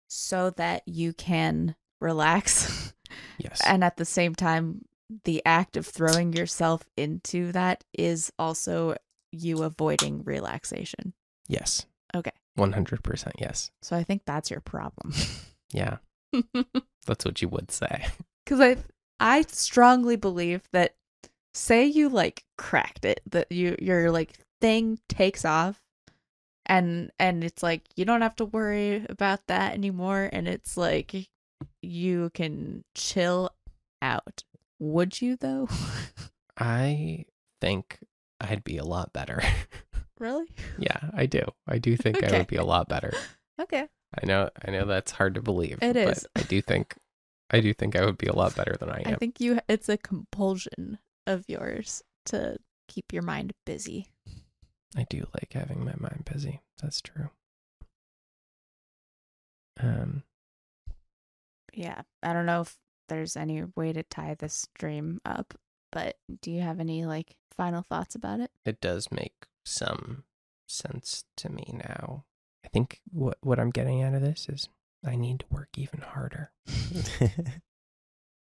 so that you can relax Yes. *laughs* and at the same time the act of throwing yourself into that is also you avoiding relaxation yes. Okay. 100% yes. so i think that's your problem *laughs* Yeah. *laughs* That's what you would say. *laughs* because I I strongly believe that say you like cracked it that you your like thing takes off and and it's like you don't have to worry about that anymore and it's like you can chill out would you though I think I'd be a lot better. Really yeah, I do. I do think I would be a lot better. okay I know I know that's hard to believe. It but is. I do think I do think I would be a lot better than I am. i think you it's a compulsion of yours to keep your mind busy I do like having my mind busy. That's true. Um yeah i don't know if there's any way to tie this dream up but do you have any like final thoughts about it it does make some sense to me now. I think what what I'm getting out of this is I need to work even harder. *laughs*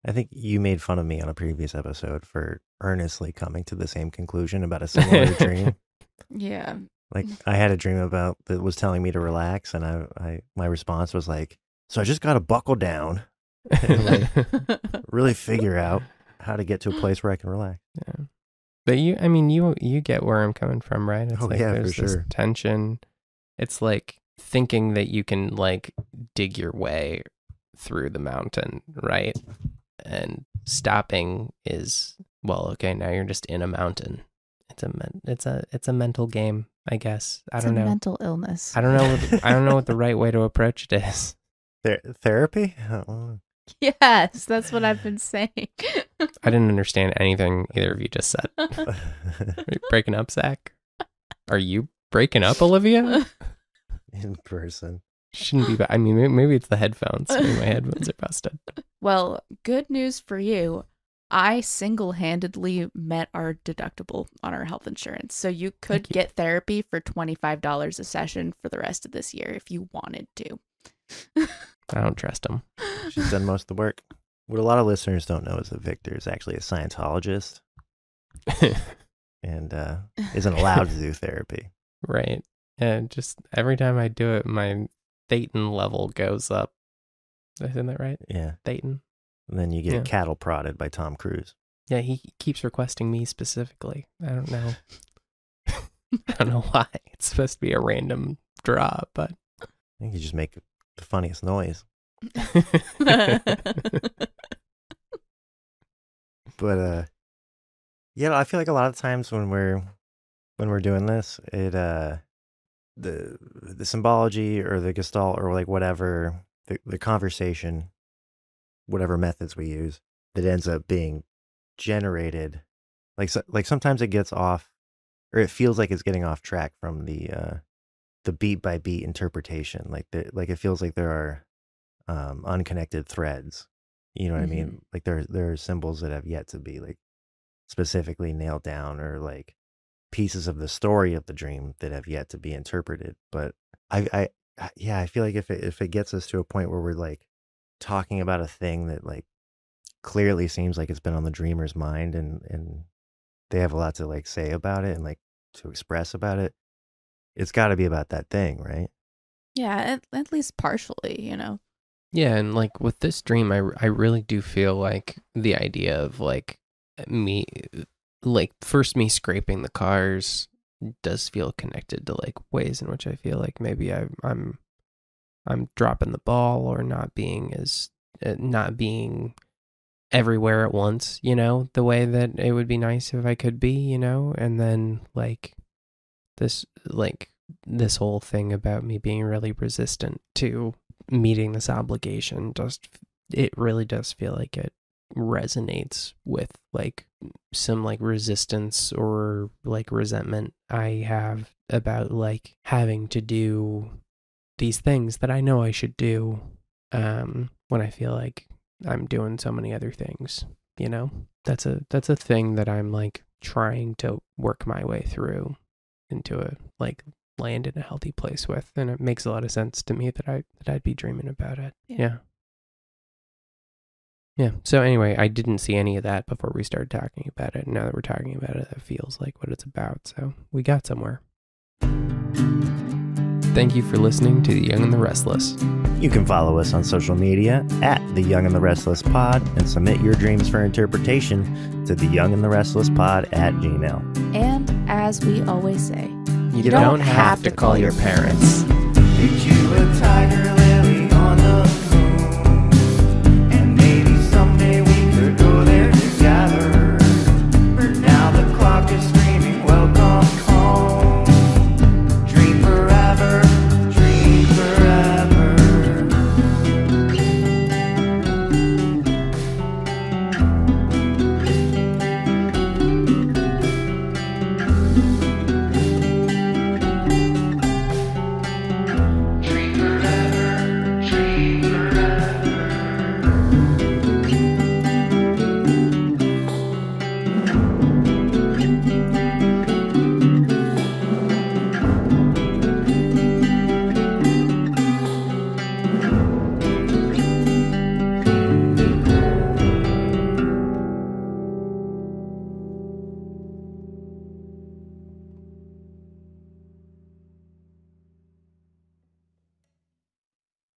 I think you made fun of me on a previous episode for earnestly coming to the same conclusion about a similar dream. *laughs* yeah Like mm. I had a dream about that was telling me to relax, and I, I my response was like, "So I just got to buckle down, and Like- *laughs* really figure out how to get to a place where I can relax." Yeah. But you I mean you you get where I'm coming from, right? It's Oh, like yeah, for there's this sure. tension. It's like thinking that you can like dig your way through the mountain, right? And stopping is well, okay, now you're just in a mountain. It's a men- it's a it's a mental game, I guess. I it's don't a know. mental illness I don't know what, I don't know what the *laughs* right way to approach it is. Ther- therapy? *laughs* Oh, yes that's what i've been saying I didn't understand anything either of you just said. *laughs* Are you breaking up, Zach? Are you breaking up, Olivia? *laughs* in person. Shouldn't be. Ba- I mean, maybe it's the headphones. Maybe my headphones are busted. well good news for you i single-handedly met our deductible on our health insurance so you could you. get therapy for $25 a session for the rest of this year if you wanted to I don't trust them. *laughs* She's done most of the work. What a lot of listeners don't know is that Victor is actually a Scientologist *laughs* and uh, isn't allowed to do therapy. *laughs* right. And just every time I do it, my Thetan level goes up. Isn't that right? Yeah. Thetan. And then you get Yeah. cattle prodded by Tom Cruise. Yeah, he keeps requesting me specifically. I don't know. *laughs* I don't know why. It's supposed to be a random draw, but. I think you just make the funniest noise. But uh yeah, I feel like a lot of times when we're when we're doing this, it uh the the symbology or the gestalt or like whatever the, the conversation whatever methods we use that ends up being generated like so, like sometimes it gets off or it feels like it's getting off track from the uh the beat by beat interpretation like the like it feels like there are um unconnected threads you know what i mm-hmm. mean? Like there there are symbols that have yet to be like specifically nailed down or like pieces of the story of the dream that have yet to be interpreted but i i I- yeah i feel like if it if it gets us to a point where we're like talking about a thing that like clearly seems like it's been on the dreamer's mind and and they have a lot to like say about it and like to express about it it's got to be about that thing right? Yeah at, at least partially you know Yeah, and like with this dream, I I really do feel like the idea of like me, like first me scraping the cars does feel connected to like ways in which I feel like maybe I, I'm I'm dropping the ball or not being as uh, not being everywhere at once, you know, the way that it would be nice if I could be, you know, and then like this like this whole thing about me being really resistant to meeting this obligation just it really does feel like it resonates with like some like resistance or like resentment I have about like having to do these things that I know I should do um when I feel like I'm doing so many other things, you know? That's a that's a thing that I'm like trying to work my way through into a like land in a healthy place with and it makes a lot of sense to me that I that I'd be dreaming about it. Yeah. yeah. Yeah. So anyway, I didn't see any of that before we started talking about it. And now that we're talking about it, it feels like what it's about. So we got somewhere. Thank you for listening to The Jung and the Restless. You can follow us on social media at The Jung and the Restless Pod and submit your dreams for interpretation to The Jung and the Restless Pod at Gmail. And as we always say, You, don't have to call your parents.